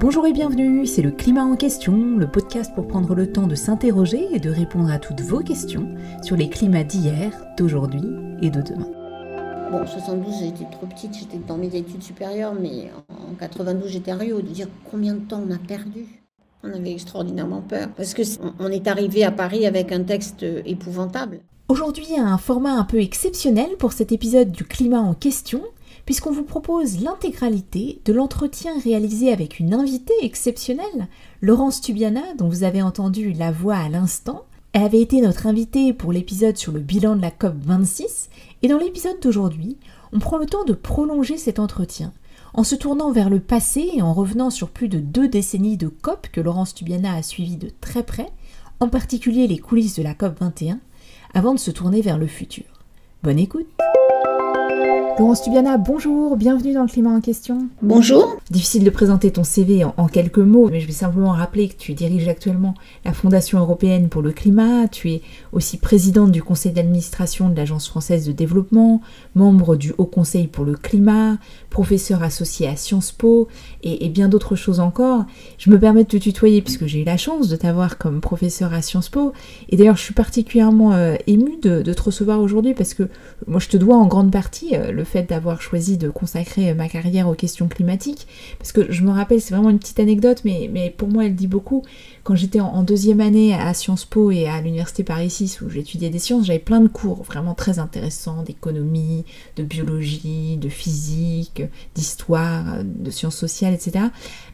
Bonjour et bienvenue, c'est le Climat en question, le podcast pour prendre le temps de s'interroger et de répondre à toutes vos questions sur les climats d'hier, d'aujourd'hui et de demain. Bon, 72, j'étais trop petite, j'étais dans mes études supérieures, mais en 92, j'étais à Rio. De dire combien de temps on a perdu? On avait extraordinairement peur, parce que on est arrivé à Paris avec un texte épouvantable. Aujourd'hui, un format un peu exceptionnel pour cet épisode du climat en question, puisqu'on vous propose l'intégralité de l'entretien réalisé avec une invitée exceptionnelle, Laurence Tubiana, dont vous avez entendu la voix à l'instant. Elle avait été notre invitée pour l'épisode sur le bilan de la COP 26, et dans l'épisode d'aujourd'hui, on prend le temps de prolonger cet entretien, en se tournant vers le passé et en revenant sur plus de deux décennies de COP que Laurence Tubiana a suivi de très près, en particulier les coulisses de la COP 21, avant de se tourner vers le futur. Bonne écoute Laurence Tubiana, bonjour, bienvenue dans le climat en question. Bonjour. Difficile de présenter ton CV en, quelques mots, mais je vais simplement rappeler que tu diriges actuellement la Fondation européenne pour le climat, tu es aussi présidente du conseil d'administration de l'Agence française de développement, membre du Haut Conseil pour le climat, professeur associé à Sciences Po et, bien d'autres choses encore. Je me permets de te tutoyer puisque j'ai eu la chance de t'avoir comme professeur à Sciences Po et d'ailleurs je suis particulièrement euh, émue de, te recevoir aujourd'hui parce que moi je te dois en grande partie euh, le fait d'avoir choisi de consacrer ma carrière aux questions climatiques. Parce que je me rappelle, c'est vraiment une petite anecdote, mais pour moi elle dit beaucoup. Quand j'étais en, deuxième année à Sciences Po et à l'Université Paris 6 où j'étudiais des sciences, j'avais plein de cours vraiment très intéressants d'économie, de biologie, de physique, d'histoire, de sciences sociales, etc.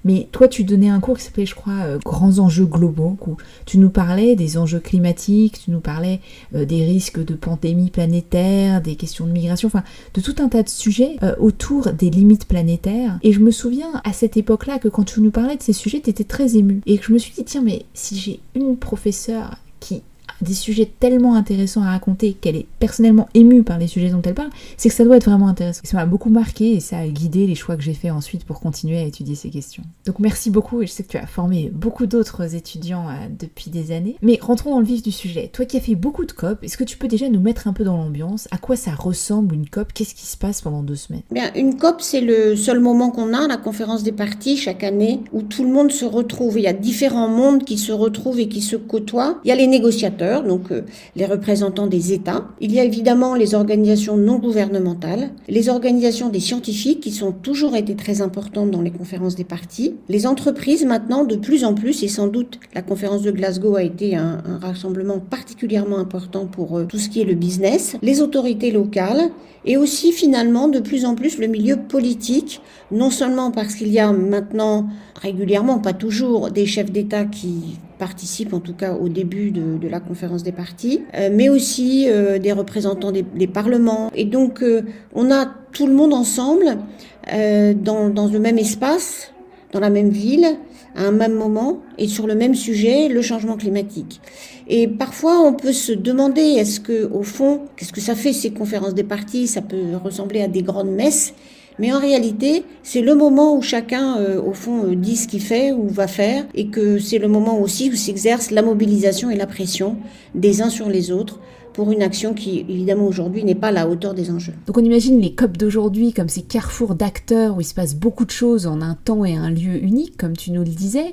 Mais toi, tu donnais un cours qui s'appelait, je crois, euh, Grands enjeux globaux, où tu nous parlais des enjeux climatiques, tu nous parlais euh, des risques de pandémie planétaire, des questions de migration, enfin, de tout un tas de sujets euh, autour des limites planétaires. Et je me souviens à cette époque-là que quand tu nous parlais de ces sujets, tu étais très ému. Et que je me suis dit, tiens, mais si j'ai une professeure qui des sujets tellement intéressants à raconter qu'elle est personnellement émue par les sujets dont elle parle, c'est que ça doit être vraiment intéressant. Ça m'a beaucoup marqué et ça a guidé les choix que j'ai fait ensuite pour continuer à étudier ces questions. Donc merci beaucoup et je sais que tu as formé beaucoup d'autres étudiants euh, depuis des années. Mais rentrons dans le vif du sujet. Toi qui as fait beaucoup de COP, est-ce que tu peux déjà nous mettre un peu dans l'ambiance? À quoi ça ressemble une COP Qu'est-ce qui se passe pendant deux semaines? Bien, une COP, c'est le seul moment qu'on a, la conférence des parties chaque année, où tout le monde se retrouve. Il y a différents mondes qui se retrouvent et qui se côtoient. Il y a les négociateurs donc euh, les représentants des États. Il y a évidemment les organisations non gouvernementales, les organisations des scientifiques qui sont toujours été très importantes dans les conférences des partis, les entreprises maintenant de plus en plus, et sans doute la conférence de Glasgow a été un, rassemblement particulièrement important pour euh, tout ce qui est le business, les autorités locales et aussi finalement de plus en plus le milieu politique, non seulement parce qu'il y a maintenant régulièrement, pas toujours, des chefs d'État qui participent en tout cas au début de, la conférence des partis, euh, mais aussi euh, des représentants des, parlements. Et donc euh, on a tout le monde ensemble dans, le même espace, dans la même ville, à un même moment et sur le même sujet, le changement climatique. Et parfois, on peut se demander, est-ce que, au fond, qu'est-ce que ça fait ces conférences des partis? Ça peut ressembler à des grandes messes. Mais en réalité, c'est le moment où chacun, euh, au fond, euh, dit ce qu'il fait ou va faire, et que c'est le moment aussi où s'exerce la mobilisation et la pression des uns sur les autres pour une action qui, évidemment, aujourd'hui n'est pas à la hauteur des enjeux. Donc on imagine les COP d'aujourd'hui comme ces carrefours d'acteurs où il se passe beaucoup de choses en un temps et un lieu unique, comme tu nous le disais.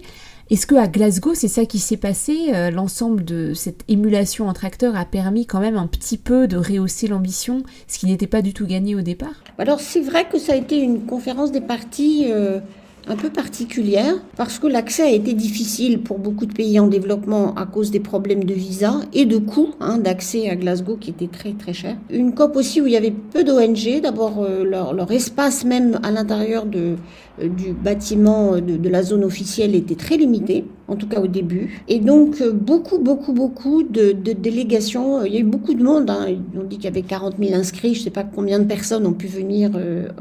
Est-ce que à Glasgow, c'est ça qui s'est passé euh, L'ensemble de cette émulation entre acteurs a permis quand même un petit peu de rehausser l'ambition, ce qui n'était pas du tout gagné au départ? Alors c'est vrai que ça a été une conférence des partis euh, un peu particulière parce que l'accès a été difficile pour beaucoup de pays en développement à cause des problèmes de visa et de coûts hein, d'accès à Glasgow qui étaient très très chers. Une COP aussi où il y avait peu d'ONG, d'abord euh, leur, espace même à l'intérieur de, du bâtiment de, de, la zone officielle était très limité, en tout cas au début. Et donc euh, beaucoup beaucoup beaucoup de, de, délégations, il y a eu beaucoup de monde, hein. on dit qu'il y avait 40 000 inscrits, je ne sais pas combien de personnes ont pu venir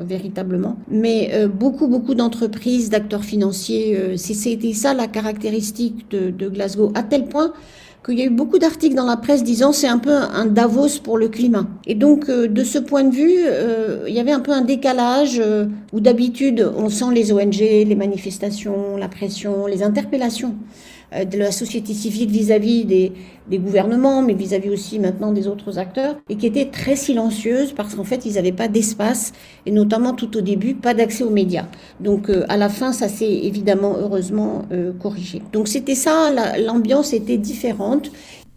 véritablement, mais beaucoup beaucoup d'entreprises d'acteurs financiers. Euh, c'était ça la caractéristique de, Glasgow, à tel point qu'il y a eu beaucoup d'articles dans la presse disant c'est un peu un Davos pour le climat. Et donc euh, de ce point de vue, euh, il y avait un peu un décalage où d'habitude on sent les ONG, les manifestations, la pression, les interpellations euh, de la société civile vis-à-vis des, des, gouvernements, mais vis-à-vis aussi maintenant des autres acteurs, et qui étaient très silencieuses parce qu'en fait, ils n'avaient pas d'espace, et notamment tout au début, pas d'accès aux médias. Donc euh, à la fin, ça s'est évidemment, heureusement, euh, corrigé. Donc c'était ça, l'ambiance était différente.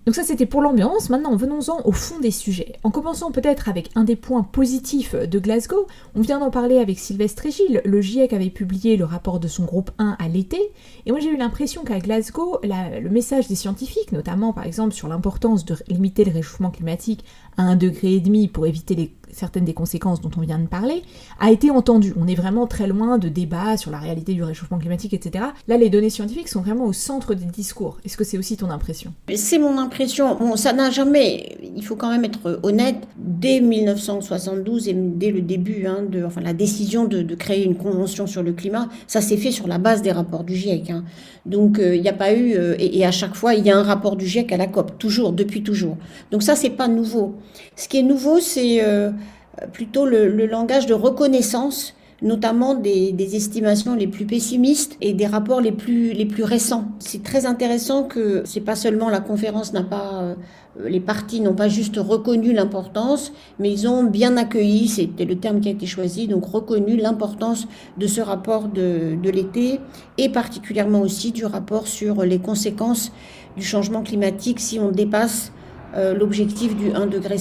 Donc ça c'était pour l'ambiance, maintenant venons-en au fond des sujets. En commençant peut-être avec un des points positifs de Glasgow, on vient d'en parler avec Sylvestre et Gilles, le GIEC avait publié le rapport de son groupe 1 à l'été, et moi j'ai eu l'impression qu'à Glasgow, le message des scientifiques, notamment par exemple sur l'importance de limiter le réchauffement climatique à un degré et demi pour éviter les certaines des conséquences dont on vient de parler, a été entendu. On est vraiment très loin de débats sur la réalité du réchauffement climatique, etc. Là, les données scientifiques sont vraiment au centre des discours. Est-ce que c'est aussi ton impression? C'est mon impression. Bon, ça n'a jamais, il faut quand même être honnête, dès 1972 et dès le début, hein, de, enfin la décision de, créer une convention sur le climat, ça s'est fait sur la base des rapports du GIEC. Hein. Donc euh, il n'y a pas eu, euh, et, à chaque fois, il y a un rapport du GIEC à la COP, toujours, depuis toujours. Donc ça, c'est pas nouveau. Ce qui est nouveau, c'est euh, plutôt le, langage de reconnaissance notamment des, estimations les plus pessimistes et des rapports les plus, les plus récents. C'est très intéressant que c'est pas seulement la conférence n'a pas, euh, les partis n'ont pas juste reconnu l'importance, mais ils ont bien accueilli, c'était le terme qui a été choisi, donc reconnu l'importance de ce rapport de, de l'été et particulièrement aussi du rapport sur les conséquences du changement climatique si on dépasse euh, l'objectif du 1,5 degré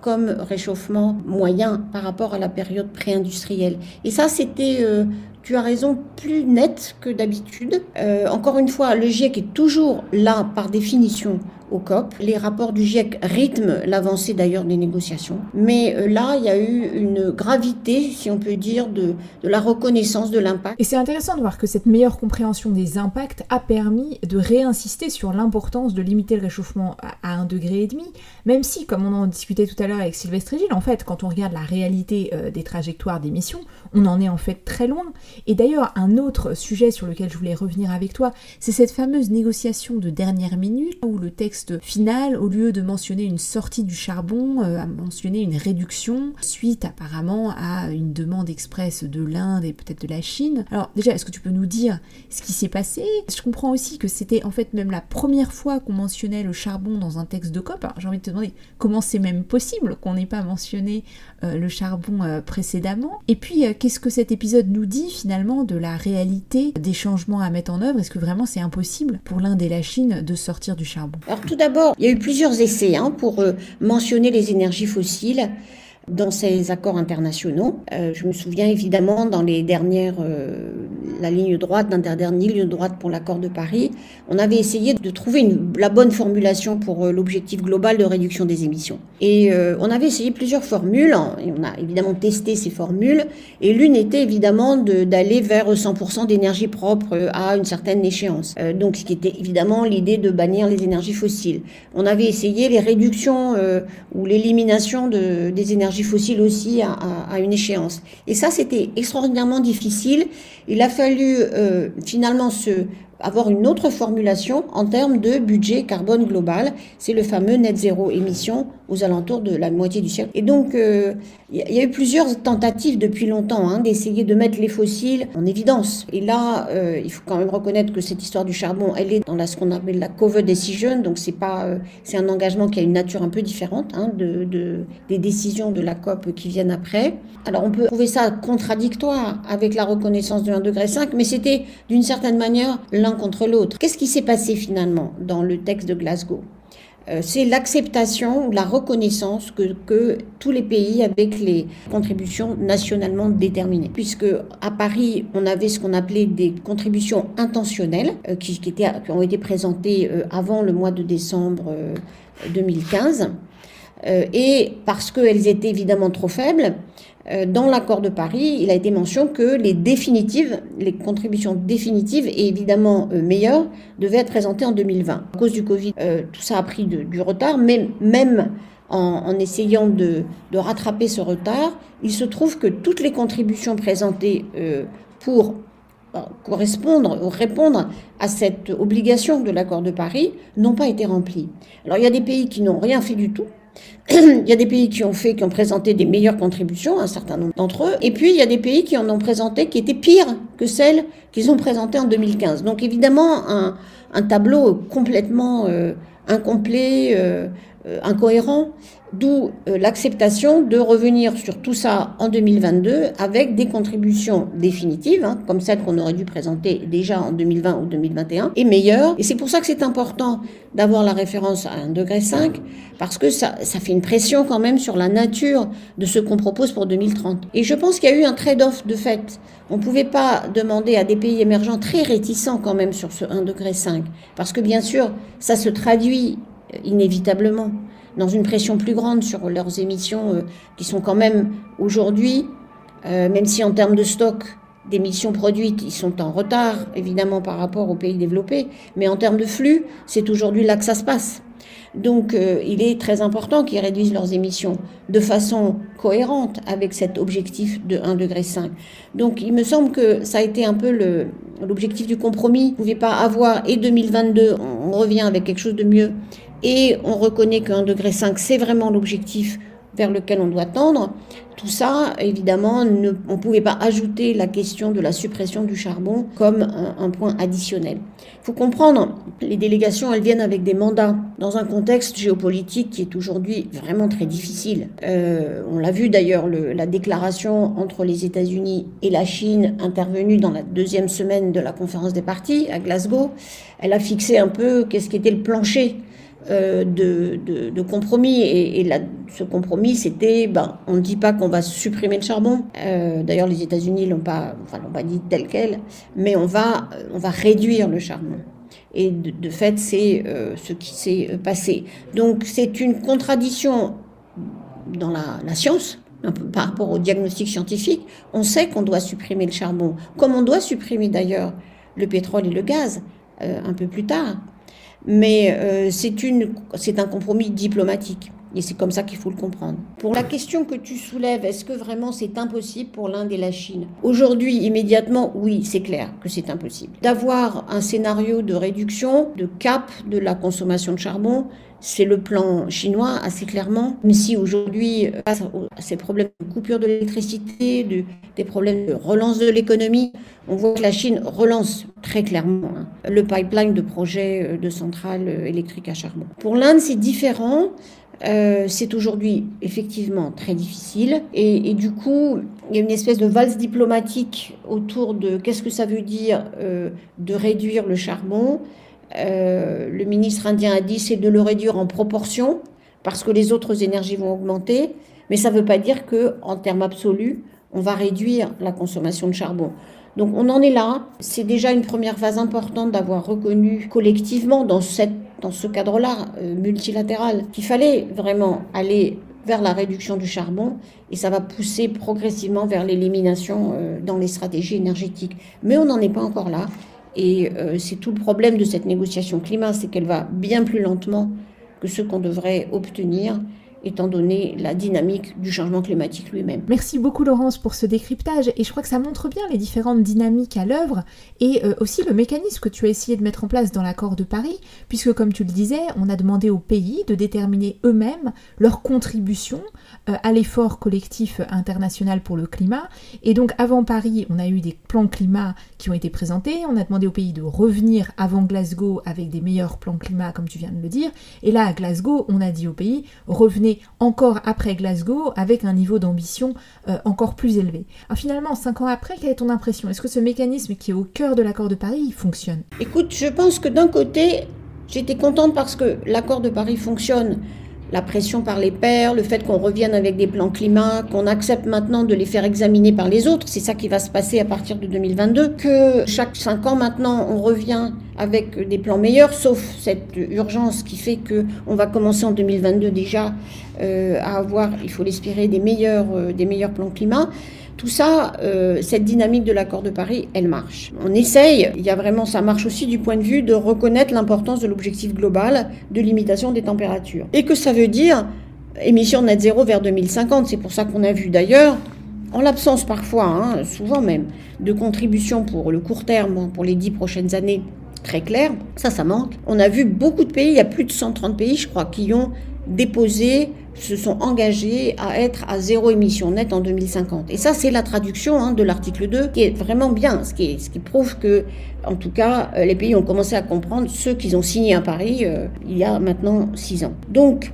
comme réchauffement moyen par rapport à la période pré-industrielle. Et ça, c'était, euh, tu as raison, plus net que d'habitude. Euh, encore une fois, le GIEC est toujours là par définition au COP. Les rapports du GIEC rythment l'avancée d'ailleurs des négociations. Mais euh, là, il y a eu une gravité, si on peut dire, de, la reconnaissance de l'impact. Et c'est intéressant de voir que cette meilleure compréhension des impacts a permis de réinsister sur l'importance de limiter le réchauffement à un degré et demi, même si, comme on en discutait tout à l'heure avec Sylvestre Gilles, en fait, quand on regarde la réalité euh, des trajectoires d'émissions, on en est en fait très loin. Et d'ailleurs, un autre sujet sur lequel je voulais revenir avec toi, c'est cette fameuse négociation de dernière minute où le texte final, au lieu de mentionner une sortie du charbon, euh, a mentionné une réduction suite apparemment à une demande express de l'Inde et peut-être de la Chine. Alors déjà, est-ce que tu peux nous dire ce qui s'est passé? Je comprends aussi que c'était en fait même la première fois qu'on mentionnait le charbon dans un texte de COP. J'ai envie de te demander comment c'est même possible qu'on n'ait pas mentionné euh, le charbon euh, précédemment? Et puis, qu'est-ce que cet épisode nous dit finalement de la réalité des changements à mettre en œuvre? Est-ce que vraiment c'est impossible pour l'Inde et la Chine de sortir du charbon? Tout d'abord, il y a eu plusieurs essais hein, pour euh, mentionner les énergies fossiles dans ces accords internationaux. Euh, je me souviens évidemment dans les dernières, euh, la ligne droite, dans ligne droite pour l'accord de Paris, on avait essayé de trouver la bonne formulation pour euh, l'objectif global de réduction des émissions. Et on avait essayé plusieurs formules, et on a évidemment testé ces formules, et l'une était évidemment d'aller vers 100% d'énergie propre à une certaine échéance. donc ce qui était évidemment l'idée de bannir les énergies fossiles. On avait essayé les réductions ou l'élimination de, des énergies fossiles aussi à, une échéance. Et ça, c'était extraordinairement difficile. Il a fallu euh, finalement avoir une autre formulation en termes de budget carbone global. C'est le fameux net zéro émission aux alentours de la moitié du siècle. Et donc, il euh, y a eu plusieurs tentatives depuis longtemps hein, d'essayer de mettre les fossiles en évidence. Et là, euh, il faut quand même reconnaître que cette histoire du charbon, elle est dans la, ce qu'on appelle la cover decision. Donc, c'est euh, un engagement qui a une nature un peu différente hein, de, de, des décisions de la COP qui viennent après. Alors, on peut trouver ça contradictoire avec la reconnaissance de 1,5 degré, mais c'était d'une certaine manière contre l'autre. Qu'est-ce qui s'est passé finalement dans le texte de Glasgow? C'est l'acceptation, la reconnaissance que, que, tous les pays avec les contributions nationalement déterminées. Puisque à Paris, on avait ce qu'on appelait des contributions intentionnelles euh, qui, qui, étaient, qui, ont été présentées euh, avant le mois de décembre 2015. et parce qu'elles étaient évidemment trop faibles, euh, dans l'accord de Paris, il a été mentionné que les définitives, les contributions définitives et évidemment euh, meilleures devaient être présentées en 2020. À cause du Covid, euh, tout ça a pris du retard, mais même en, essayant de, rattraper ce retard, il se trouve que toutes les contributions présentées pour correspondre ou répondre à cette obligation de l'accord de Paris n'ont pas été remplies. Alors il y a des pays qui n'ont rien fait du tout, il y a des pays qui ont fait, qui ont présenté des meilleures contributions, un certain nombre d'entre eux, et puis il y a des pays qui en ont présenté qui étaient pires que celles qu'ils ont présentées en 2015. Donc évidemment, un, tableau complètement euh, incomplet, euh, incohérent, d'où l'acceptation de revenir sur tout ça en 2022 avec des contributions définitives, hein, comme celles qu'on aurait dû présenter déjà en 2020 ou 2021, et meilleures. Et c'est pour ça que c'est important d'avoir la référence à 1,5 degré, parce que ça, ça fait une pression quand même sur la nature de ce qu'on propose pour 2030. Et je pense qu'il y a eu un trade-off de fait. On ne pouvait pas demander à des pays émergents très réticents quand même sur ce 1,5 degré, parce que bien sûr, ça se traduit inévitablement dans une pression plus grande sur leurs émissions euh, qui sont quand même aujourd'hui, euh, même si en termes de stock d'émissions produites, ils sont en retard évidemment par rapport aux pays développés, mais en termes de flux, c'est aujourd'hui là que ça se passe. Donc euh, il est très important qu'ils réduisent leurs émissions de façon cohérente avec cet objectif de 1,5 degré. Donc il me semble que ça a été un peu l'objectif du compromis. Vous ne pouvez pas avoir et 2022, on revient avec quelque chose de mieux, et on reconnaît 1,5 degré, c'est vraiment l'objectif vers lequel on doit tendre. Tout ça, évidemment, on ne pouvait pas ajouter la question de la suppression du charbon comme un, point additionnel. Il faut comprendre, les délégations, elles viennent avec des mandats dans un contexte géopolitique qui est aujourd'hui vraiment très difficile. Euh, on l'a vu d'ailleurs, la déclaration entre les États-Unis et la Chine intervenue dans la deuxième semaine de la conférence des partis à Glasgow, elle a fixé un peu qu'est-ce qui était le plancher euh, de, compromis. Et, ce compromis, c'était, ben, on ne dit pas qu'on va supprimer le charbon. Euh, d'ailleurs, les États-Unis l'ont pas, enfin, l'ont pas dit tel quel, mais on va, on va réduire le charbon. Et de, fait, c'est euh, ce qui s'est passé. Donc, c'est une contradiction dans la science, par rapport au diagnostic scientifique. On sait qu'on doit supprimer le charbon, comme on doit supprimer d'ailleurs le pétrole et le gaz un peu plus tard mais euh, c'est un compromis diplomatique. Et c'est comme ça qu'il faut le comprendre. Pour la question que tu soulèves, est-ce que vraiment c'est impossible pour l'Inde et la Chine? Aujourd'hui, immédiatement, oui, c'est clair que c'est impossible. D'avoir un scénario de réduction, de cap de la consommation de charbon, c'est le plan chinois assez clairement. Même si aujourd'hui, face à ces problèmes de coupure de l'électricité, de, des problèmes de relance de l'économie, on voit que la Chine relance très clairement hein, le pipeline de projets euh, de centrales euh, électriques à charbon. Pour l'Inde, c'est différent. Euh, c'est aujourd'hui effectivement très difficile et, du coup il y a une espèce de valse diplomatique autour de qu'est-ce que ça veut dire de réduire le charbon euh, le ministre indien a dit c'est de le réduire en proportion parce que les autres énergies vont augmenter, mais ça ne veut pas dire que en termes absolus, on va réduire la consommation de charbon. Donc on en est là. C'est déjà une première phase importante d'avoir reconnu collectivement dans, cette, dans ce cadre-là euh, multilatéral qu'il fallait vraiment aller vers la réduction du charbon et ça va pousser progressivement vers l'élimination euh, dans les stratégies énergétiques. Mais on n'en est pas encore là. Et euh, c'est tout le problème de cette négociation climat, c'est qu'elle va bien plus lentement que ce qu'on devrait obtenir étant donné la dynamique du changement climatique lui-même. Merci beaucoup Laurence pour ce décryptage et je crois que ça montre bien les différentes dynamiques à l'œuvre et euh, aussi le mécanisme que tu as essayé de mettre en place dans l'accord de Paris, puisque comme tu le disais, on a demandé aux pays de déterminer eux-mêmes leur contribution à l'effort collectif international pour le climat. Et donc avant Paris, on a eu des plans climat qui ont été présentés, on a demandé aux pays de revenir avant Glasgow avec des meilleurs plans climat comme tu viens de le dire, et là à Glasgow, on a dit aux pays revenez encore après Glasgow avec un niveau d'ambition euh, encore plus élevé. Alors finalement, cinq ans après, quelle est ton impression? Est-ce que ce mécanisme qui est au cœur de l'accord de Paris fonctionne? Écoute, je pense que d'un côté, j'étais contente parce que l'accord de Paris fonctionne la pression par les pairs, le fait qu'on revienne avec des plans climat, qu'on accepte maintenant de les faire examiner par les autres, c'est ça qui va se passer à partir de 2022, que chaque cinq ans maintenant on revient avec des plans meilleurs, sauf cette urgence qui fait que on va commencer en 2022 déjà à avoir, il faut l'espérer, des meilleurs, euh, des meilleurs plans climat. Tout ça, euh, cette dynamique de l'accord de Paris, elle marche. On essaye, il y a vraiment, ça marche aussi du point de vue de reconnaître l'importance de l'objectif global de limitation des températures. Et que ça veut dire émission net zéro vers 2050. C'est pour ça qu'on a vu d'ailleurs, en l'absence parfois, hein, souvent même, de contributions pour le court terme, pour les dix prochaines années, très claires, ça, ça manque. On a vu beaucoup de pays, il y a plus de 130 pays, je crois, qui ont déposé se sont engagés à être à zéro émission nette en 2050. Et ça, c'est la traduction hein, de l'article 2 qui est vraiment bien, ce qui, ce qui prouve que, en tout cas, euh, les pays ont commencé à comprendre ceux qu'ils ont signé à Paris euh, il y a maintenant six ans. Donc,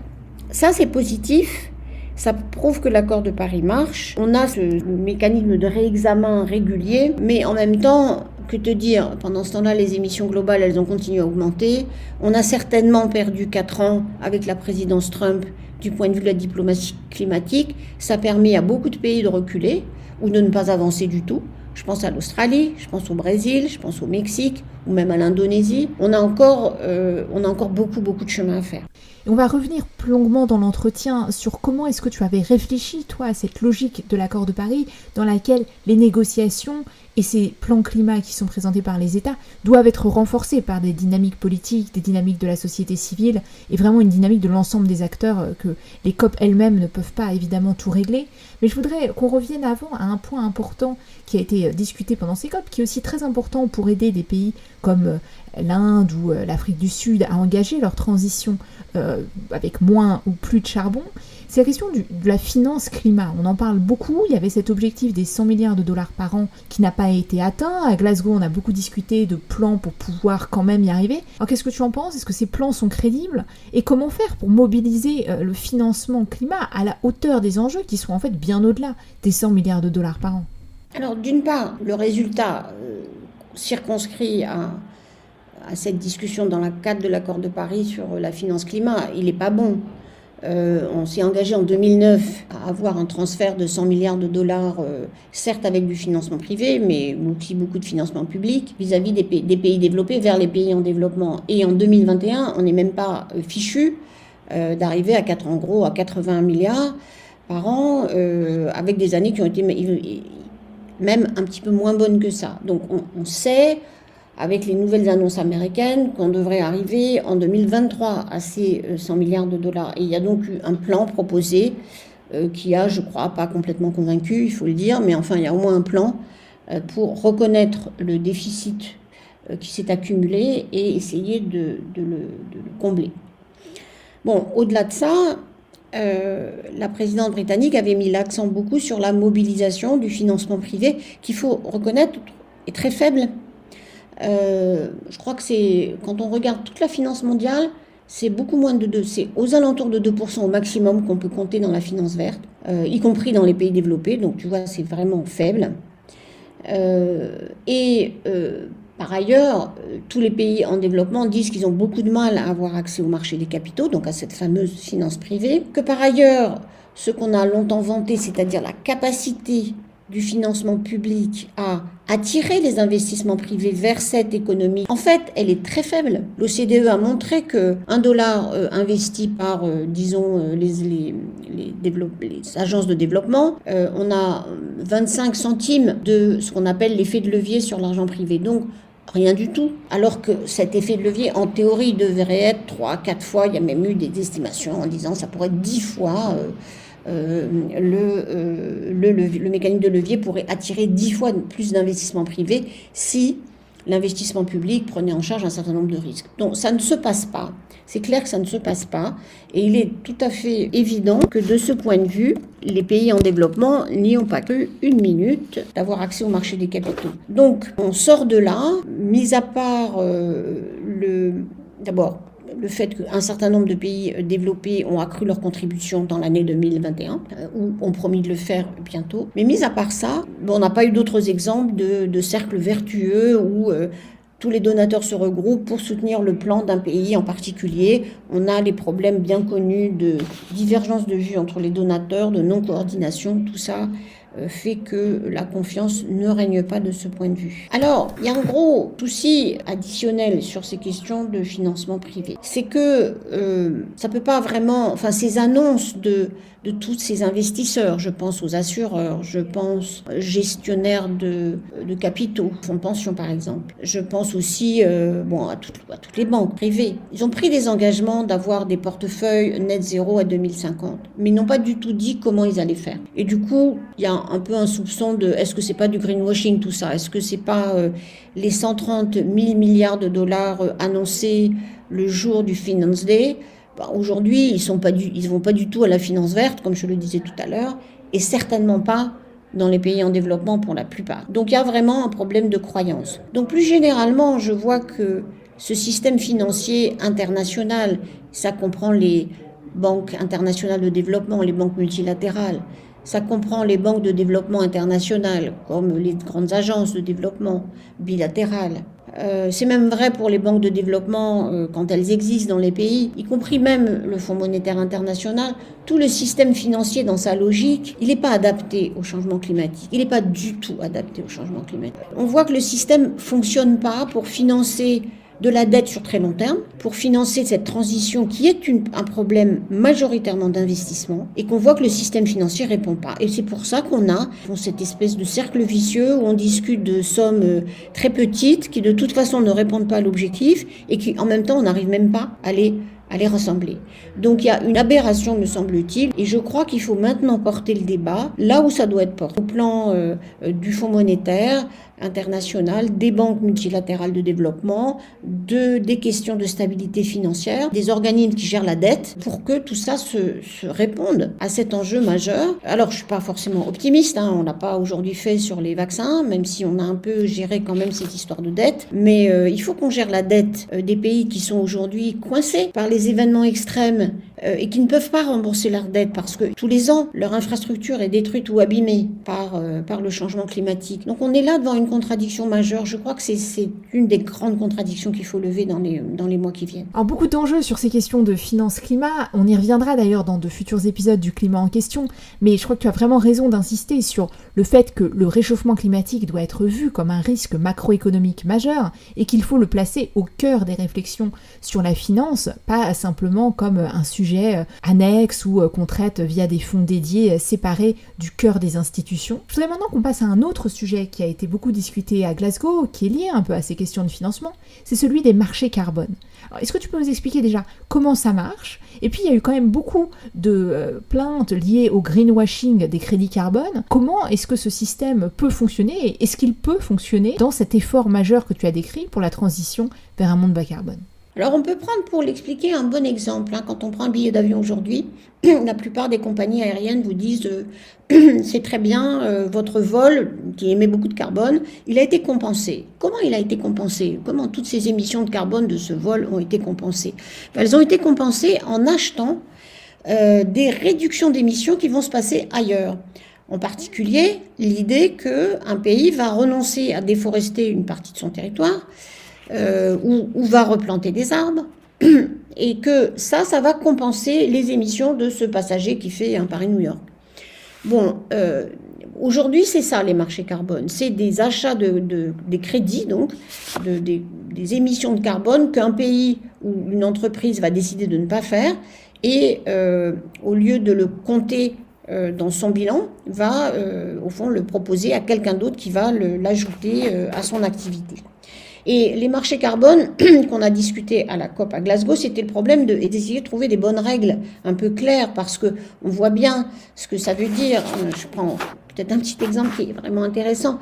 ça, c'est positif. Ça prouve que l'accord de Paris marche. On a ce mécanisme de réexamen régulier, mais en même temps, que te dire Pendant ce temps-là, les émissions globales, elles ont continué à augmenter. On a certainement perdu 4 ans avec la présidence Trump du point de vue de la diplomatie climatique. Ça a permis à beaucoup de pays de reculer ou de ne pas avancer du tout. Je pense à l'Australie, je pense au Brésil, je pense au Mexique ou même à l'Indonésie. On a encore, euh, on a encore beaucoup, beaucoup de chemin à faire. On va revenir plus longuement dans l'entretien sur comment est-ce que tu avais réfléchi, toi, à cette logique de l'accord de Paris dans laquelle les négociations et ces plans climat qui sont présentés par les États doivent être renforcés par des dynamiques politiques, des dynamiques de la société civile et vraiment une dynamique de l'ensemble des acteurs euh, que les COP elles-mêmes ne peuvent pas évidemment tout régler. Mais je voudrais qu'on revienne avant à un point important qui a été discuté pendant ces COP, qui est aussi très important pour aider des pays comme euh, l'Inde ou l'Afrique du Sud à engager leur transition avec moins ou plus de charbon. C'est la question de la finance climat. On en parle beaucoup. Il y avait cet objectif des 100 milliards de dollars par an qui n'a pas été atteint. À Glasgow, on a beaucoup discuté de plans pour pouvoir quand même y arriver. Alors qu'est-ce que tu en penses? Est-ce que ces plans sont crédibles? Et comment faire pour mobiliser euh, le financement climat à la hauteur des enjeux qui sont en fait bien au-delà des 100 milliards de dollars par an? Alors d'une part, le résultat euh, circonscrit à, cette discussion dans le cadre de l'accord de Paris sur la finance climat, il n'est pas bon. Euh, on s'est engagé en 2009 à avoir un transfert de 100 milliards de dollars, euh, certes avec du financement privé, mais aussi beaucoup de financement public vis-à-vis des, pays développés vers les pays en développement. Et en 2021, on n'est même pas euh, fichu d'arriver à 4, en gros à 80 milliards par an, avec des années qui ont été même un petit peu moins bonnes que ça. Donc on, on sait avec les nouvelles annonces américaines qu'on devrait arriver en 2023 à ces 100 euh, milliards de dollars. Et il y a donc eu un plan proposé euh, qui a, je crois, pas complètement convaincu, il faut le dire, mais enfin, il y a au moins un plan euh, pour reconnaître le déficit qui s'est accumulé et essayer de, le, combler. Bon, au-delà de ça, la présidente britannique avait mis l'accent beaucoup sur la mobilisation du financement privé, qu'il faut reconnaître est très faible euh, je crois que c'est, quand on regarde toute la finance mondiale, c'est beaucoup moins de 2, c'est aux alentours de 2% au maximum qu'on peut compter dans la finance verte, euh, y compris dans les pays développés, donc tu vois, c'est vraiment faible. Euh, et par ailleurs, tous les pays en développement disent qu'ils ont beaucoup de mal à avoir accès au marché des capitaux, donc à cette fameuse finance privée, que par ailleurs, ce qu'on a longtemps vanté, c'est-à-dire la capacité du financement public à attirer les investissements privés vers cette économie, en fait, elle est très faible. L'OCDE a montré que un dollar euh, investi par, euh, disons, euh, les, les, les, agences de développement, on a 25 centimes de ce qu'on appelle l'effet de levier sur l'argent privé. Donc, Rien du tout. Alors que cet effet de levier, en théorie, devrait être 3, 4 fois. Il y a même eu des estimations en disant ça pourrait être 10 fois. Euh, le, le, le, mécanisme de levier pourrait attirer dix fois plus d'investissements privés si l'investissement public prenait en charge un certain nombre de risques. Donc ça ne se passe pas. C'est clair que ça ne se passe pas. Et il est tout à fait évident que de ce point de vue, les pays en développement n'y ont pas cru une minute d'avoir accès au marché des capitaux. Donc on sort de là, mis à part euh, le... D'abord, le fait qu'un certain nombre de pays développés ont accru leur contribution dans l'année 2021, euh, ou ont promis de le faire bientôt. Mais mis à part ça, on n'a pas eu d'autres exemples de, cercles vertueux où tous les donateurs se regroupent pour soutenir le plan d'un pays en particulier. On a les problèmes bien connus de divergence de vue entre les donateurs, de non-coordination, tout ça euh, fait que la confiance ne règne pas de ce point de vue. Alors, il y a un gros souci additionnel sur ces questions de financement privé. C'est que euh, ça peut pas vraiment, enfin ces annonces de de tous ces investisseurs. Je pense aux assureurs, je pense aux gestionnaires de, de capitaux, fonds de pension par exemple. Je pense aussi euh, bon, à, toutes, les banques privées. Ils ont pris des engagements d'avoir des portefeuilles net zéro à 2050, mais ils n'ont pas du tout dit comment ils allaient faire. Et du coup, il y a un peu un soupçon de est-ce que c'est pas du greenwashing tout ça? Est-ce que c'est pas euh, les 130 000 milliards de dollars euh, annoncés le jour du Finance Day Bah, aujourd'hui, ils ne vont pas du tout à la finance verte, comme je le disais tout à l'heure, et certainement pas dans les pays en développement pour la plupart. Donc il y a vraiment un problème de croyance. Donc plus généralement, je vois que ce système financier international, ça comprend les banques internationales de développement, les banques multilatérales, ça comprend les banques de développement internationales, comme les grandes agences de développement bilatérales. Euh, c'est même vrai pour les banques de développement euh, quand elles existent dans les pays, y compris même le Fonds monétaire international. Tout le système financier dans sa logique, il n'est pas adapté au changement climatique. Il n'est pas du tout adapté au changement climatique. On voit que le système fonctionne pas pour financer de la dette sur très long terme pour financer cette transition qui est un problème majoritairement d'investissement et qu'on voit que le système financier répond pas. Et c'est pour ça qu'on a cette espèce de cercle vicieux où on discute de sommes euh, très petites qui de toute façon ne répondent pas à l'objectif et qui en même temps on n'arrive même pas à les à les rassembler. Donc il y a une aberration, me semble-t-il, et je crois qu'il faut maintenant porter le débat là où ça doit être porté, au plan euh, euh, du Fonds monétaire, internationale, des banques multilatérales de développement, de, des questions de stabilité financière, des organismes qui gèrent la dette, pour que tout ça se, réponde à cet enjeu majeur. Alors, je suis pas forcément optimiste, hein, on n'a pas aujourd'hui fait sur les vaccins, même si on a un peu géré quand même cette histoire de dette, mais euh, il faut qu'on gère la dette euh, des pays qui sont aujourd'hui coincés par les événements extrêmes euh, et qui ne peuvent pas rembourser leur dette parce que tous les ans, leur infrastructure est détruite ou abîmée par le changement climatique. Donc on est là devant une contradiction majeure. Je crois que c'est une des grandes contradictions qu'il faut lever dans les, dans les mois qui viennent. Alors beaucoup d'enjeux sur ces questions de finance-climat. On y reviendra d'ailleurs dans de futurs épisodes du climat en question. Mais je crois que tu as vraiment raison d'insister sur le fait que le réchauffement climatique doit être vu comme un risque macroéconomique majeur et qu'il faut le placer au cœur des réflexions sur la finance, pas simplement comme un sujet euh, annexe ou euh, qu'on traite via des fonds dédiés euh, séparés du cœur des institutions. Je voudrais maintenant qu'on passe à un autre sujet qui a été beaucoup discuté discuté à Glasgow, qui est lié un peu à ces questions de financement, c'est celui des marchés carbone. Est-ce que tu peux nous expliquer déjà comment ça marche? Et puis il y a eu quand même beaucoup de euh, plaintes liées au greenwashing des crédits carbone. Comment est-ce que ce système peut fonctionner est-ce qu'il peut fonctionner dans cet effort majeur que tu as décrit pour la transition vers un monde bas carbone? Alors on peut prendre pour l'expliquer un bon exemple. Hein. Quand on prend un billet d'avion aujourd'hui, la plupart des compagnies aériennes vous disent euh, c'est très bien, euh, votre vol qui émet beaucoup de carbone, il a été compensé. Comment il a été compensé? Comment toutes ces émissions de carbone de ce vol ont été compensées? Elles ont été compensées en achetant euh, des réductions d'émissions qui vont se passer ailleurs. En particulier, l'idée qu'un pays va renoncer à déforester une partie de son territoire euh, ou, va replanter des arbres, et que ça, ça va compenser les émissions de ce passager qui fait un Paris-New York. Bon, euh, aujourd'hui, c'est ça les marchés carbone. C'est des achats de, des crédits, donc, de, des, émissions de carbone qu'un pays ou une entreprise va décider de ne pas faire. Et euh, au lieu de le compter dans son bilan, va au fond le proposer à quelqu'un d'autre qui va l'ajouter à son activité. Et les marchés carbone qu'on a discuté à la COP à Glasgow, c'était le problème d'essayer de, trouver des bonnes règles un peu claires parce que on voit bien ce que ça veut dire. Euh, je prends peut-être un petit exemple qui est vraiment intéressant.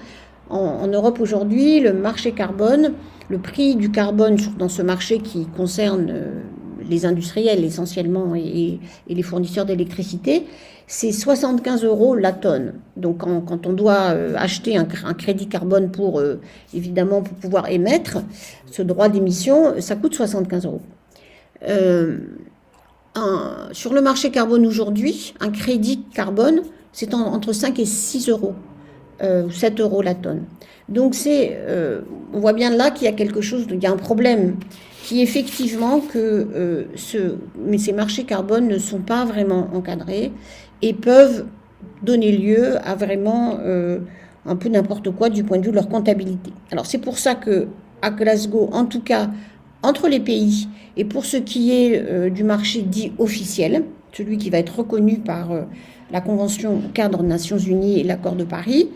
En, Europe aujourd'hui, le marché carbone, le prix du carbone dans ce marché qui concerne euh, les industriels essentiellement et les fournisseurs d'électricité, c'est 75 euros la tonne. Donc quand, on doit euh, acheter un, crédit carbone pour, euh, évidemment, pouvoir émettre ce droit d'émission, ça coûte 75 euros. Euh, sur le marché carbone aujourd'hui, un crédit carbone, c'est entre 5 et 6 euros, 7 euros la tonne. Donc c'est, on voit bien là qu'il y a quelque chose, il y a un problème qui effectivement que ce, mais ces marchés carbone ne sont pas vraiment encadrés et peuvent donner lieu à vraiment euh, un peu n'importe quoi du point de vue de leur comptabilité. Alors c'est pour ça que à Glasgow, en tout cas entre les pays, et pour ce qui est euh, du marché dit officiel, celui qui va être reconnu par euh, la Convention cadre Nations Unies et l'accord de Paris,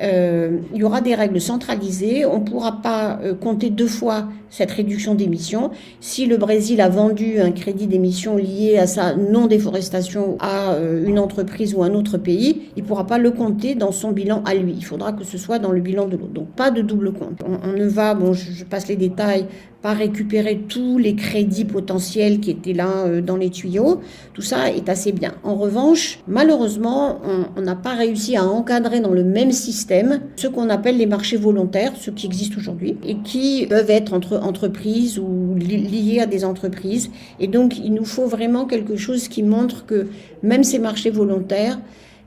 euh, il y aura des règles centralisées. On ne pourra pas euh, compter deux fois cette réduction d'émissions. Si le Brésil a vendu un crédit d'émission lié à sa non-déforestation à euh, une entreprise ou un autre pays, il ne pourra pas le compter dans son bilan à lui. Il faudra que ce soit dans le bilan de l'autre. Donc pas de double compte. On, ne va, bon, je, passe les détails, pas récupéré tous les crédits potentiels qui étaient là euh, dans les tuyaux. Tout ça est assez bien. En revanche, malheureusement, on n'a pas réussi à encadrer dans le même système ce qu'on appelle les marchés volontaires, ceux qui existent aujourd'hui, et qui peuvent être entre entreprises ou liés à des entreprises. Et donc, il nous faut vraiment quelque chose qui montre que même ces marchés volontaires,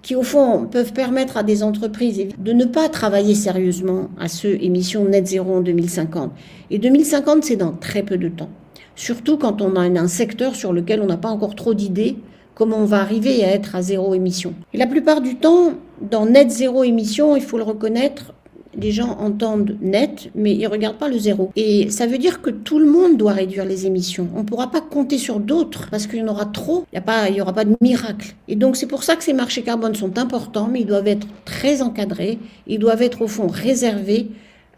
qui au fond peuvent permettre à des entreprises de ne pas travailler sérieusement à ce émission net zéro en 2050. Et 2050, c'est dans très peu de temps. Surtout quand on a un secteur sur lequel on n'a pas encore trop d'idées comment on va arriver à être à zéro émission. Et la plupart du temps, dans net zéro émission, il faut le reconnaître, les gens entendent net, mais ils regardent pas le zéro. Et ça veut dire que tout le monde doit réduire les émissions. On ne pourra pas compter sur d'autres parce qu'il y en aura trop. Il n'y aura pas de miracle. Et donc c'est pour ça que ces marchés carbone sont importants, mais ils doivent être très encadrés. Ils doivent être au fond réservés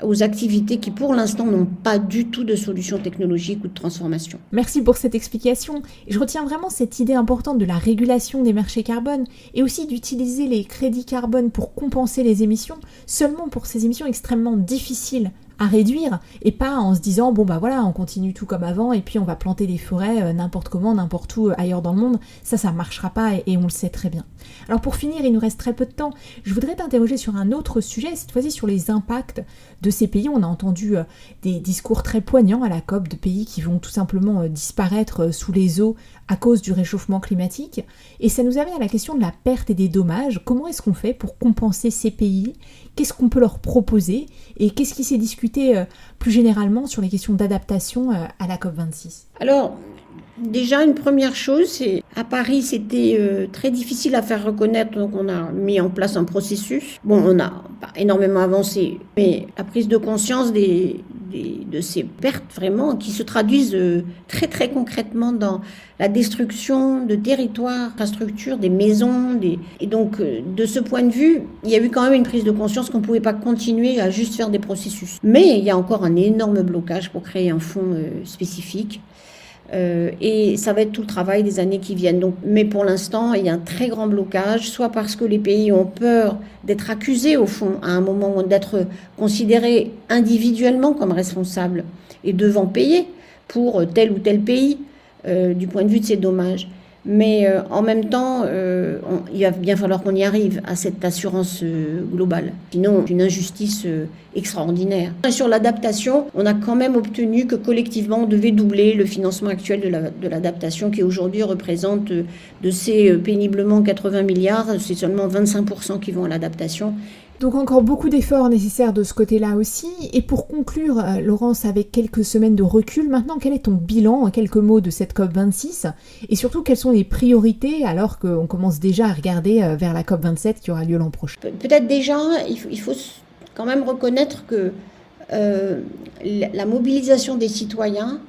aux activités qui pour l'instant n'ont pas du tout de solution technologique ou de transformation. Merci pour cette explication. Je retiens vraiment cette idée importante de la régulation des marchés carbone et aussi d'utiliser les crédits carbone pour compenser les émissions seulement pour ces émissions extrêmement difficiles à réduire et pas en se disant bon bah voilà on continue tout comme avant et puis on va planter des forêts euh, n'importe comment n'importe où euh, ailleurs dans le monde. Ça ça marchera pas et, on le sait très bien. Alors pour finir il nous reste très peu de temps. Je voudrais t'interroger sur un autre sujet cette fois-ci sur les impacts de ces pays. On a entendu euh, des discours très poignants à la COP de pays qui vont tout simplement disparaître sous les eaux à cause du réchauffement climatique. Et ça nous amène à la question de la perte et des dommages. Comment est-ce qu'on fait pour compenser ces pays qu'est-ce qu'on peut leur proposer et qu'est-ce qui s'est discuté euh, plus généralement sur les questions d'adaptation euh, à la COP26 Alors, déjà, une première chose, c'est à Paris, c'était euh, très difficile à faire reconnaître, donc on a mis en place un processus. Bon, on a pas énormément avancé, mais la prise de conscience des, de ces pertes vraiment qui se traduisent euh, très très concrètement dans la destruction de territoires, infrastructures, des maisons. Des... Et donc euh, de ce point de vue, il y a eu quand même une prise de conscience qu'on ne pouvait pas continuer à juste faire des processus. Mais il y a encore un énorme blocage pour créer un fonds euh, spécifique. Euh, et ça va être tout le travail des années qui viennent. Donc, mais pour l'instant, il y a un très grand blocage, soit parce que les pays ont peur d'être accusés, au fond, à un moment, d'être considérés individuellement comme responsables et devant payer pour tel ou tel pays euh, du point de vue de ces dommages. Mais euh, en même temps, euh, il va bien falloir qu'on y arrive à cette assurance euh, globale. Sinon, une injustice extraordinaire. sur l'adaptation, on a quand même obtenu que collectivement, on devait doubler le financement actuel de l'adaptation qui aujourd'hui représente de ces péniblement 80 milliards, c'est seulement 25% qui vont à l'adaptation. Donc encore beaucoup d'efforts nécessaires de ce côté-là aussi. Et pour conclure, euh, Laurence, avec quelques semaines de recul, maintenant quel est ton bilan en quelques mots de cette COP26 Et surtout, quelles sont les priorités alors qu'on commence déjà à regarder euh, vers la COP27 qui aura lieu l'an prochain? Peut-être déjà, il faut, quand même reconnaître que euh, la mobilisation des citoyens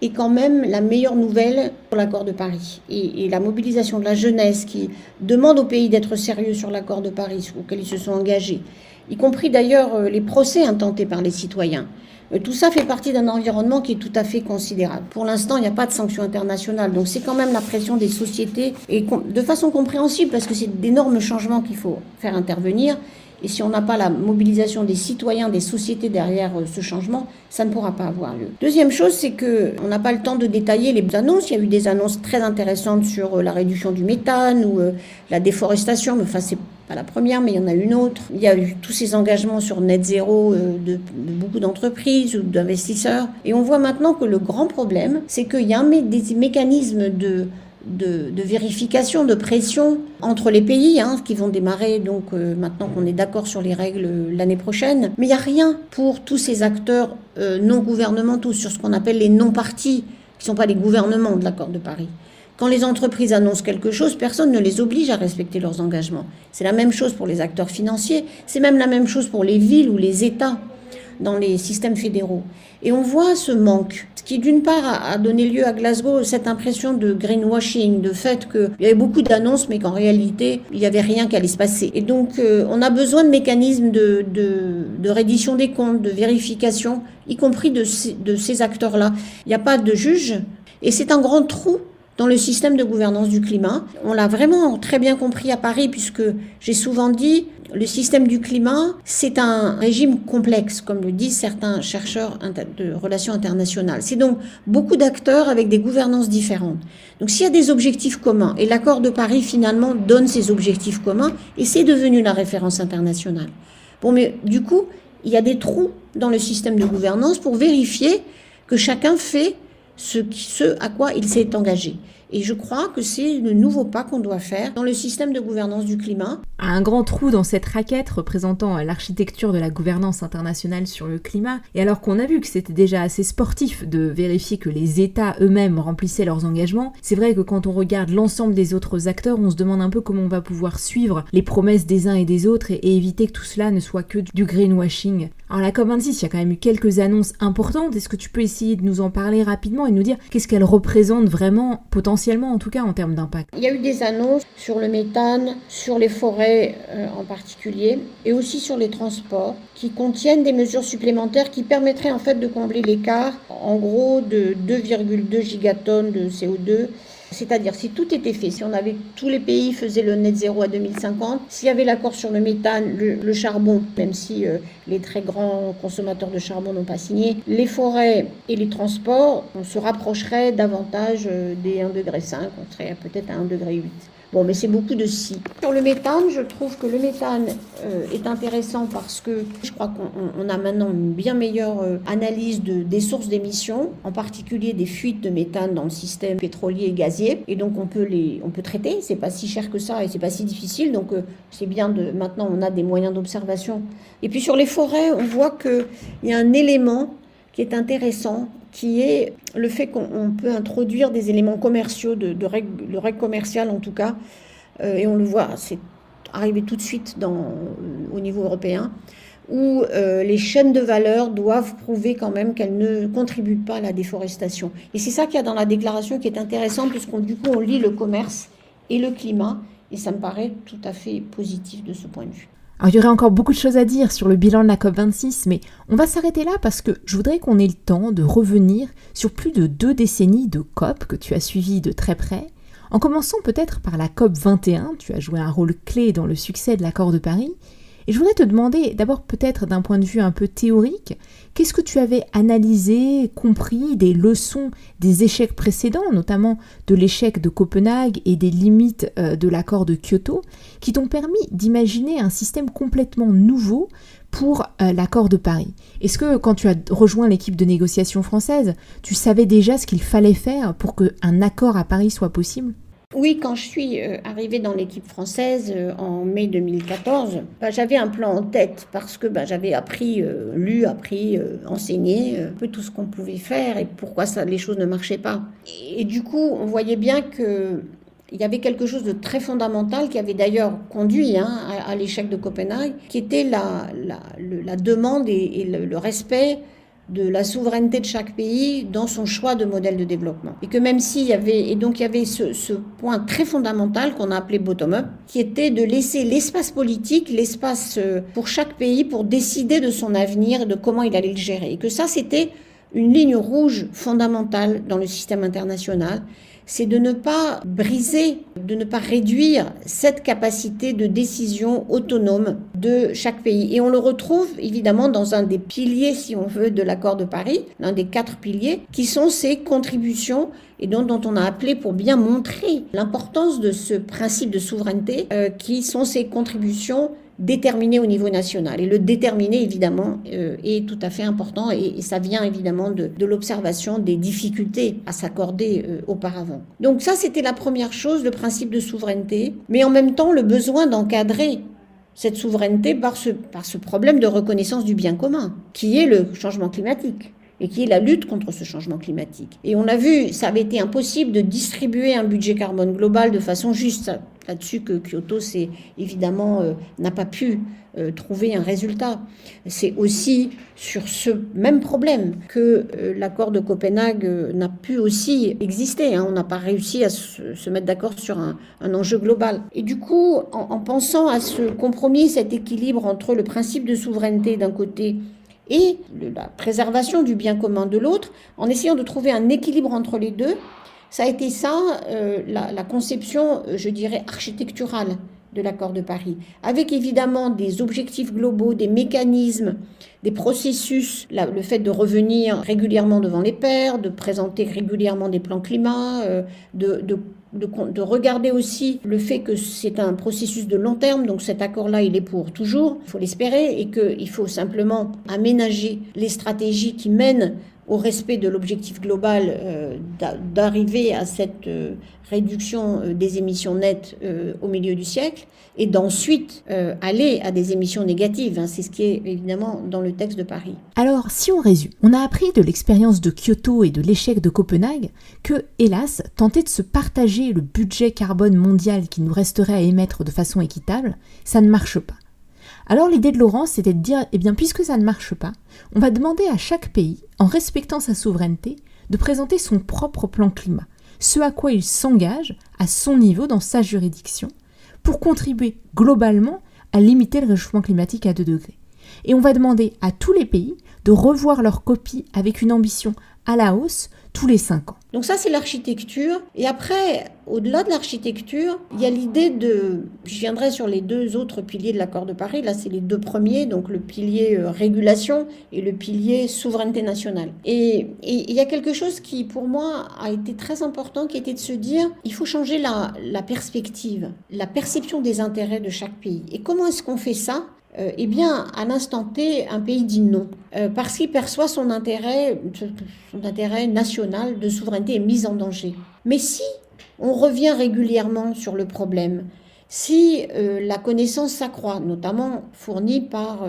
est quand même la meilleure nouvelle pour l'accord de Paris. Et, la mobilisation de la jeunesse qui demande au pays d'être sérieux sur l'accord de Paris auquel ils se sont engagés, y compris d'ailleurs euh, les procès intentés par les citoyens. Euh, tout ça fait partie d'un environnement qui est tout à fait considérable. Pour l'instant, il n'y a pas de sanctions internationales, donc c'est quand même la pression des sociétés, et de façon compréhensible, parce que c'est d'énormes changements qu'il faut faire intervenir. Et si on n'a pas la mobilisation des citoyens, des sociétés derrière euh, ce changement, ça ne pourra pas avoir lieu. Deuxième chose, c'est que on n'a pas le temps de détailler les annonces. Il y a eu des annonces très intéressantes sur euh, la réduction du méthane ou euh, la déforestation. Mais enfin, c'est pas la première, mais il y en a une autre. Il y a eu tous ces engagements sur net zéro de, beaucoup d'entreprises ou d'investisseurs. Et on voit maintenant que le grand problème, c'est qu'il y a des mécanismes de de, vérification, de pression entre les pays, hein, qui vont démarrer donc euh, maintenant qu'on est d'accord sur les règles euh, l'année prochaine. Mais il n'y a rien pour tous ces acteurs euh, non gouvernementaux sur ce qu'on appelle les non-partis, qui ne sont pas les gouvernements de l'accord de Paris. Quand les entreprises annoncent quelque chose, personne ne les oblige à respecter leurs engagements. C'est la même chose pour les acteurs financiers, c'est même la même chose pour les villes ou les États dans les systèmes fédéraux. Et on voit ce manque, qui d'une part a donné lieu à Glasgow cette impression de greenwashing, de fait qu'il y avait beaucoup d'annonces, mais qu'en réalité, il n'y avait rien qui allait se passer. Et donc, euh, on a besoin de mécanismes de, de, reddition des comptes, de vérification, y compris de de ces acteurs-là. Il n'y a pas de juge, et c'est un grand trou dans le système de gouvernance du climat. On l'a vraiment très bien compris à Paris puisque j'ai souvent dit le système du climat, c'est un régime complexe, comme le disent certains chercheurs de relations internationales. C'est donc beaucoup d'acteurs avec des gouvernances différentes. Donc s'il y a des objectifs communs, et l'accord de Paris finalement donne ces objectifs communs, et c'est devenu la référence internationale. Bon, mais du coup, il y a des trous dans le système de gouvernance pour vérifier que chacun fait ce, ce à quoi il s'est engagé. Et je crois que c'est le nouveau pas qu'on doit faire dans le système de gouvernance du climat. Un grand trou dans cette raquette représentant l'architecture de la gouvernance internationale sur le climat, et alors qu'on a vu que c'était déjà assez sportif de vérifier que les États eux-mêmes remplissaient leurs engagements, c'est vrai que quand on regarde l'ensemble des autres acteurs, on se demande un peu comment on va pouvoir suivre les promesses des uns et des autres et, éviter que tout cela ne soit que du greenwashing. Alors la COP26, il y a quand même eu quelques annonces importantes, est-ce que tu peux essayer de nous en parler rapidement et nous dire qu'est-ce qu'elles représentent vraiment potentiellement en tout cas en termes d'impact. Il y a eu des annonces sur le méthane, sur les forêts euh, en particulier, et aussi sur les transports, qui contiennent des mesures supplémentaires qui permettraient en fait de combler l'écart, en gros de 2,2 gigatonnes de CO2 c'est-à-dire, si tout était fait, si on avait tous les pays faisaient le net zéro à 2050, s'il y avait l'accord sur le méthane, le, charbon, même si euh, les très grands consommateurs de charbon n'ont pas signé, les forêts et les transports, on se rapprocherait davantage euh, des 1,5 degré, on serait peut-être à 1,8 degré. Bon, mais c'est beaucoup de si. Sur le méthane, je trouve que le méthane euh, est intéressant parce que je crois qu'on a maintenant une bien meilleure euh, analyse de, des sources d'émissions, en particulier des fuites de méthane dans le système pétrolier et gazier. Et donc on peut les, on peut traiter. C'est pas si cher que ça et c'est pas si difficile. Donc euh, c'est bien de maintenant on a des moyens d'observation. Et puis sur les forêts, on voit que il y a un élément qui est intéressant, qui est le fait qu'on peut introduire des éléments commerciaux, de, de règles, règle commerciales en tout cas, euh, et on le voit, c'est arrivé tout de suite euh, au niveau européen, où euh, les chaînes de valeur doivent prouver quand même qu'elles ne contribuent pas à la déforestation. Et c'est ça qu'il y a dans la déclaration qui est intéressant, puisqu'on du coup on lit le commerce et le climat, et ça me paraît tout à fait positif de ce point de vue. Alors, il y aurait encore beaucoup de choses à dire sur le bilan de la COP26, mais on va s'arrêter là parce que je voudrais qu'on ait le temps de revenir sur plus de deux décennies de COP que tu as suivies de très près, en commençant peut-être par la COP 21, tu as joué un rôle clé dans le succès de l'accord de Paris, et je voudrais te demander, d'abord peut-être d'un point de vue un peu théorique, qu'est-ce que tu avais analysé, compris des leçons des échecs précédents, notamment de l'échec de Copenhague et des limites euh, de l'accord de Kyoto, qui t'ont permis d'imaginer un système complètement nouveau pour euh, l'accord de Paris? Est-ce que quand tu as rejoint l'équipe de négociation française, tu savais déjà ce qu'il fallait faire pour qu'un accord à Paris soit possible? Oui, quand je suis euh, arrivée dans l'équipe française euh, en mai 2014, bah, j'avais un plan en tête parce que bah, j'avais appris, euh, lu, appris, enseigné un peu tout ce qu'on pouvait faire et pourquoi ça, les choses ne marchaient pas. Et, du coup, on voyait bien que il y avait quelque chose de très fondamental qui avait d'ailleurs conduit hein, à, l'échec de Copenhague, qui était la, la, demande et, le respect de la souveraineté de chaque pays dans son choix de modèle de développement. Et que même s'il y avait, et donc il y avait ce, ce point très fondamental qu'on a appelé bottom-up, qui était de laisser l'espace politique, l'espace euh, pour chaque pays pour décider de son avenir de comment il allait le gérer. Et que ça, c'était une ligne rouge fondamentale dans le système international c'est de ne pas briser, de ne pas réduire cette capacité de décision autonome de chaque pays. Et on le retrouve évidemment dans un des piliers, si on veut, de l'accord de Paris, l'un des quatre piliers, qui sont ces contributions et dont, dont on a appelé pour bien montrer l'importance de ce principe de souveraineté, euh, qui sont ces contributions déterminé au niveau national. Et le déterminer, évidemment, euh, est tout à fait important et, ça vient évidemment de, de l'observation des difficultés à s'accorder euh, auparavant. Donc ça, c'était la première chose, le principe de souveraineté, mais en même temps le besoin d'encadrer cette souveraineté par ce, par ce problème de reconnaissance du bien commun, qui est le changement climatique et qui est la lutte contre ce changement climatique. Et on a vu, ça avait été impossible de distribuer un budget carbone global de façon juste. Là-dessus que Kyoto, c'est évidemment euh, n'a pas pu euh, trouver un résultat. C'est aussi sur ce même problème que euh, l'accord de Copenhague n'a pu aussi exister. Hein. On n'a pas réussi à se, mettre d'accord sur un, enjeu global. Et du coup, en, en pensant à ce compromis, cet équilibre entre le principe de souveraineté d'un côté et la préservation du bien commun de l'autre, en essayant de trouver un équilibre entre les deux. Ça a été ça, euh, la, conception, je dirais, architecturale de l'accord de Paris, avec évidemment des objectifs globaux, des mécanismes, des processus, le fait de revenir régulièrement devant les pairs, de présenter régulièrement des plans climat, euh, de, regarder aussi le fait que c'est un processus de long terme, donc cet accord-là, il est pour toujours, il faut l'espérer, et qu'il faut simplement aménager les stratégies qui mènent au respect de l'objectif global euh, d'arriver à cette euh, réduction euh, des émissions nettes au milieu du siècle et d'ensuite aller à des émissions négatives. Hein. c'est ce qui est évidemment dans le texte de Paris. Alors, si on résume, on a appris de l'expérience de Kyoto et de l'échec de Copenhague que, hélas, tenter de se partager le budget carbone mondial qui nous resterait à émettre de façon équitable, ça ne marche pas. Alors l'idée de Laurence, c'était de dire, eh bien puisque ça ne marche pas, on va demander à chaque pays, en respectant sa souveraineté, de présenter son propre plan climat, ce à quoi il s'engage à son niveau dans sa juridiction, pour contribuer globalement à limiter le réchauffement climatique à 2 degrés. Et on va demander à tous les pays de revoir leur copie avec une ambition à la hausse tous les cinq ans. Donc ça, c'est l'architecture. Et après, au-delà de l'architecture, il y a l'idée de... Je viendrai sur les deux autres piliers de l'accord de Paris. Là, c'est les deux premiers, donc le pilier euh, régulation et le pilier souveraineté nationale. Et, il y a quelque chose qui, pour moi, a été très important, qui était de se dire, il faut changer la, la perspective, la perception des intérêts de chaque pays. Et comment est-ce qu'on fait ça? Euh, eh bien, à l'instant T, un pays dit non, euh, parce qu'il perçoit son intérêt, son intérêt national de souveraineté est mis en danger. Mais si on revient régulièrement sur le problème, si euh, la connaissance s'accroît, notamment fournie par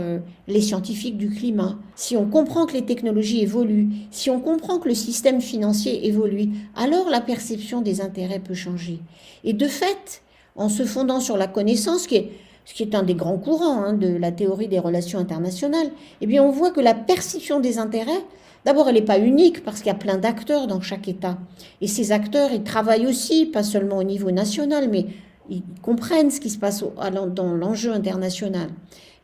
les scientifiques du climat, si on comprend que les technologies évoluent, si on comprend que le système financier évolue, alors la perception des intérêts peut changer. Et de fait, en se fondant sur la connaissance, qui est ce qui est un des grands courants hein, de la théorie des relations internationales, eh bien on voit que la perception des intérêts, d'abord elle n'est pas unique parce qu'il y a plein d'acteurs dans chaque État. Et ces acteurs, ils travaillent aussi, pas seulement au niveau national, mais ils comprennent ce qui se passe dans l'enjeu international.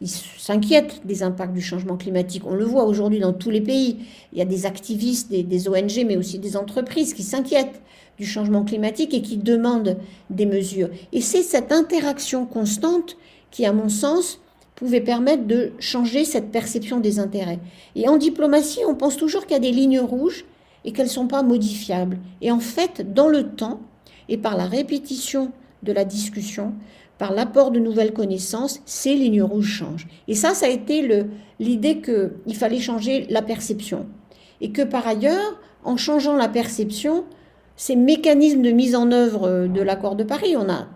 Ils s'inquiètent des impacts du changement climatique. On le voit aujourd'hui dans tous les pays. Il y a des activistes, des, des ONG, mais aussi des entreprises qui s'inquiètent du changement climatique et qui demandent des mesures. Et c'est cette interaction constante qui, à mon sens, pouvait permettre de changer cette perception des intérêts. Et en diplomatie, on pense toujours qu'il y a des lignes rouges et qu'elles ne sont pas modifiables. Et en fait, dans le temps, et par la répétition de la discussion, par l'apport de nouvelles connaissances, ces lignes rouges changent. Et ça, ça a été l'idée qu'il fallait changer la perception. Et que par ailleurs, en changeant la perception, ces mécanismes de mise en œuvre euh, de l'accord de Paris, on a,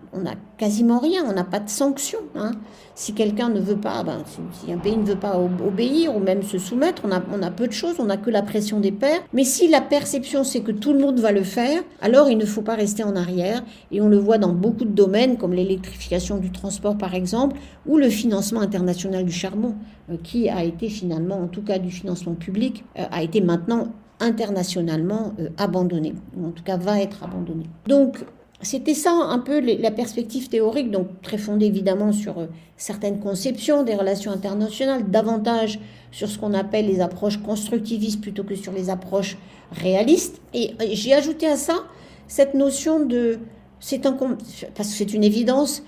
quasiment rien, on n'a pas de sanctions. Hein. Si quelqu'un ne veut pas, ben, si, un pays ne veut pas obéir ou même se soumettre, on a, on a peu de choses, on n'a que la pression des pairs. Mais si la perception c'est que tout le monde va le faire, alors il ne faut pas rester en arrière. Et on le voit dans beaucoup de domaines, comme l'électrification du transport par exemple, ou le financement international du charbon, euh, qui a été finalement, en tout cas du financement public, euh, a été maintenant internationalement euh, abandonné, ou en tout cas va être abandonné. Donc c'était ça un peu la perspective théorique, donc très fondée évidemment sur euh, certaines conceptions des relations internationales, davantage sur ce qu'on appelle les approches constructivistes plutôt que sur les approches réalistes. Et j'ai ajouté à ça cette notion de, c'est un, parce que c'est une évidence,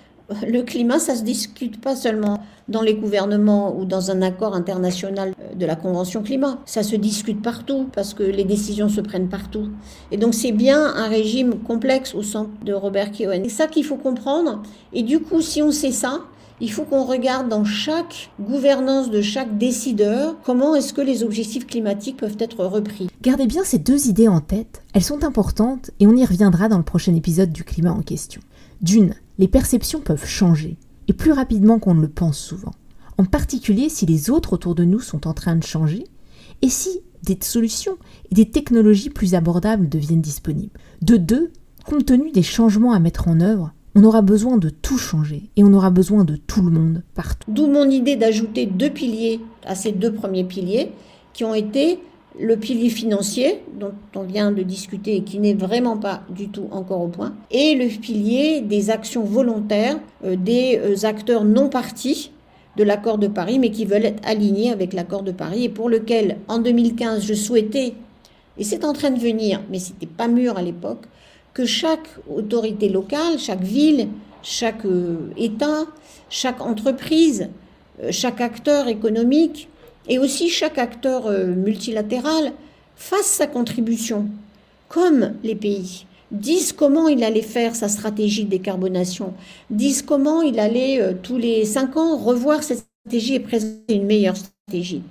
le climat, ça se discute pas seulement dans les gouvernements ou dans un accord international de la Convention climat. Ça se discute partout parce que les décisions se prennent partout. Et donc c'est bien un régime complexe au centre de Robert Keohane. C'est ça qu'il faut comprendre. Et du coup, si on sait ça, il faut qu'on regarde dans chaque gouvernance de chaque décideur comment est-ce que les objectifs climatiques peuvent être repris. Gardez bien ces deux idées en tête, elles sont importantes et on y reviendra dans le prochain épisode du climat en question. D'une, les perceptions peuvent changer, et plus rapidement qu'on ne le pense souvent, en particulier si les autres autour de nous sont en train de changer, et si des solutions et des technologies plus abordables deviennent disponibles. De deux, compte tenu des changements à mettre en œuvre, on aura besoin de tout changer et on aura besoin de tout le monde partout. D'où mon idée d'ajouter deux piliers à ces deux premiers piliers qui ont été le pilier financier dont on vient de discuter et qui n'est vraiment pas du tout encore au point, et le pilier des actions volontaires euh, des euh, acteurs non partis de l'accord de Paris, mais qui veulent être alignés avec l'accord de Paris, et pour lequel, en 2015, je souhaitais, et c'est en train de venir, mais c'était pas mûr à l'époque, que chaque autorité locale, chaque ville, chaque État, chaque entreprise, chaque acteur économique et aussi chaque acteur multilatéral fasse sa contribution, comme les pays disent comment il allait faire sa stratégie de décarbonation, disent comment il allait euh, tous les cinq ans revoir cette stratégie et présenter une meilleure stratégie.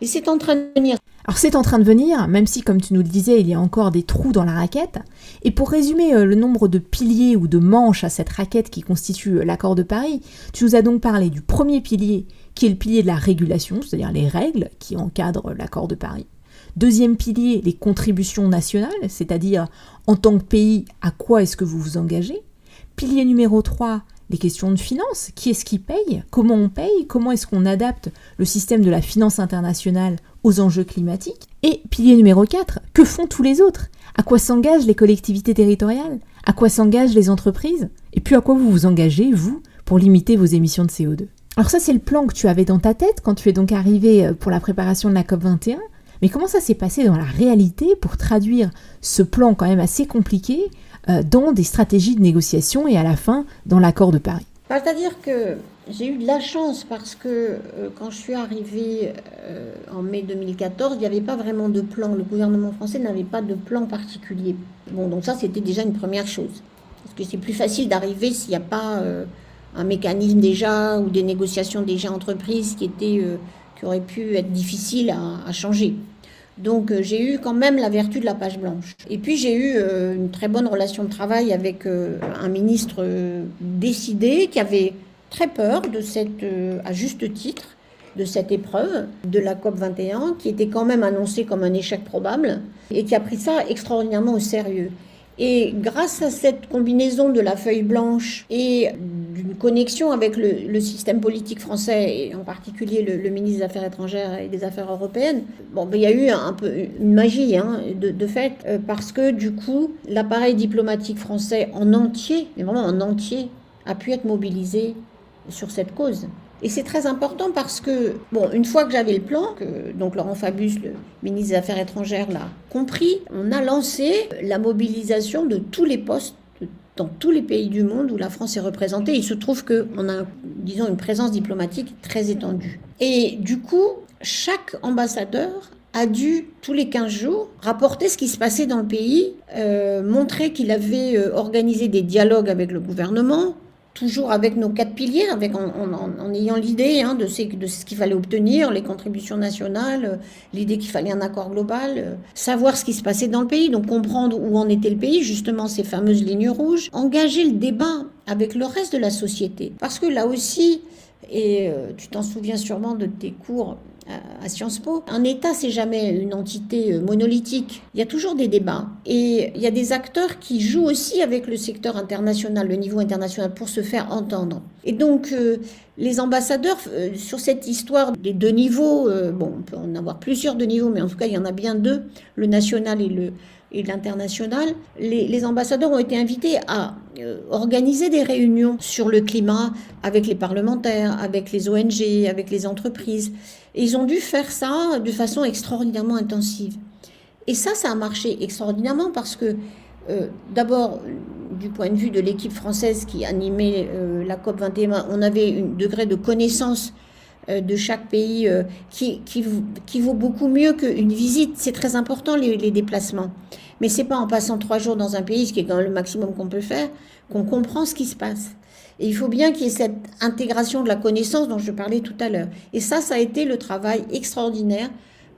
Et c'est en train de venir. Alors c'est en train de venir, même si comme tu nous le disais, il y a encore des trous dans la raquette. Et pour résumer euh, le nombre de piliers ou de manches à cette raquette qui constitue euh, l'accord de Paris, tu nous as donc parlé du premier pilier qui est le pilier de la régulation, c'est-à-dire les règles qui encadrent l'accord de Paris. Deuxième pilier, les contributions nationales, c'est-à-dire en tant que pays, à quoi est-ce que vous vous engagez? Pilier numéro 3, les questions de finance. Qui est-ce qui paye? Comment on paye? Comment est-ce qu'on adapte le système de la finance internationale aux enjeux climatiques? Et pilier numéro 4, que font tous les autres? À quoi s'engagent les collectivités territoriales? À quoi s'engagent les entreprises? Et puis à quoi vous vous engagez, vous, pour limiter vos émissions de CO2 alors ça, c'est le plan que tu avais dans ta tête quand tu es donc arrivé euh, pour la préparation de la COP21. Mais comment ça s'est passé dans la réalité pour traduire ce plan quand même assez compliqué euh, dans des stratégies de négociation et à la fin dans l'accord de Paris? Bah, C'est-à-dire que j'ai eu de la chance parce que euh, quand je suis arrivée en mai 2014, il n'y avait pas vraiment de plan. Le gouvernement français n'avait pas de plan particulier. Bon, donc ça, c'était déjà une première chose. Parce que c'est plus facile d'arriver s'il n'y a pas un mécanisme déjà ou des négociations déjà entreprises qui étaient qui aurait pu être difficile à, changer. Donc euh, j'ai eu quand même la vertu de la page blanche. Et puis j'ai eu euh, une très bonne relation de travail avec euh, un ministre décidé qui avait très peur de cette, à juste titre, de cette épreuve de la COP 21, qui était quand même annoncée comme un échec probable, et qui a pris ça extraordinairement au sérieux. Et grâce à cette combinaison de la feuille blanche et d'une connexion avec le, système politique français, et en particulier le, ministre des Affaires étrangères et des Affaires européennes, bon, ben, il y a eu un peu une magie hein, de, fait, euh, parce que du coup, l'appareil diplomatique français en entier, mais vraiment en entier, a pu être mobilisé sur cette cause. Et c'est très important parce que, bon, une fois que j'avais le plan, que donc Laurent Fabius, le ministre des Affaires étrangères, l'a compris, on a lancé la mobilisation de tous les postes dans tous les pays du monde où la France est représentée. Il se trouve qu'on a, disons, une présence diplomatique très étendue. Et du coup, chaque ambassadeur a dû, tous les 15 jours, rapporter ce qui se passait dans le pays, euh, montrer qu'il avait euh, organisé des dialogues avec le gouvernement, toujours avec nos quatre piliers, en, ayant l'idée hein, de, ce, de ce qu'il fallait obtenir, les contributions nationales, euh, l'idée qu'il fallait un accord global, euh, savoir ce qui se passait dans le pays, donc comprendre où en était le pays, justement ces fameuses lignes rouges, engager le débat avec le reste de la société. Parce que là aussi, et euh, tu t'en souviens sûrement de tes cours à Sciences Po. Un État, c'est jamais une entité euh, monolithique. Il y a toujours des débats. Et il y a des acteurs qui jouent aussi avec le secteur international, le niveau international, pour se faire entendre. Et donc, euh, les ambassadeurs, euh, sur cette histoire des deux niveaux, bon, on peut en avoir plusieurs de niveaux, mais en tout cas, il y en a bien deux, le national et le et l'international, les, les, ambassadeurs ont été invités à organiser des réunions sur le climat avec les parlementaires, avec les ONG, avec les entreprises. Ils ont dû faire ça de façon extraordinairement intensive. Et ça, ça a marché extraordinairement parce que, euh, d'abord, du point de vue de l'équipe française qui animait euh, la COP 21, on avait un degré de connaissance euh, de chaque pays qui, qui, qui, vaut beaucoup mieux qu'une visite. C'est très important, les, déplacements. Mais c'est pas en passant trois jours dans un pays, ce qui est quand même le maximum qu'on peut faire, qu'on comprend ce qui se passe. Et il faut bien qu'il y ait cette intégration de la connaissance dont je parlais tout à l'heure. Et ça, ça a été le travail extraordinaire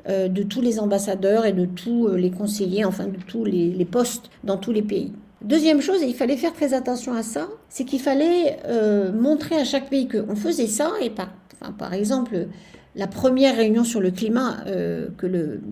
euh, de tous les ambassadeurs et de tous euh, les conseillers, enfin de tous les, postes dans tous les pays. Deuxième chose, il fallait faire très attention à ça, c'est qu'il fallait euh, montrer à chaque pays qu'on faisait ça. Et par, exemple, la première réunion sur le climat euh,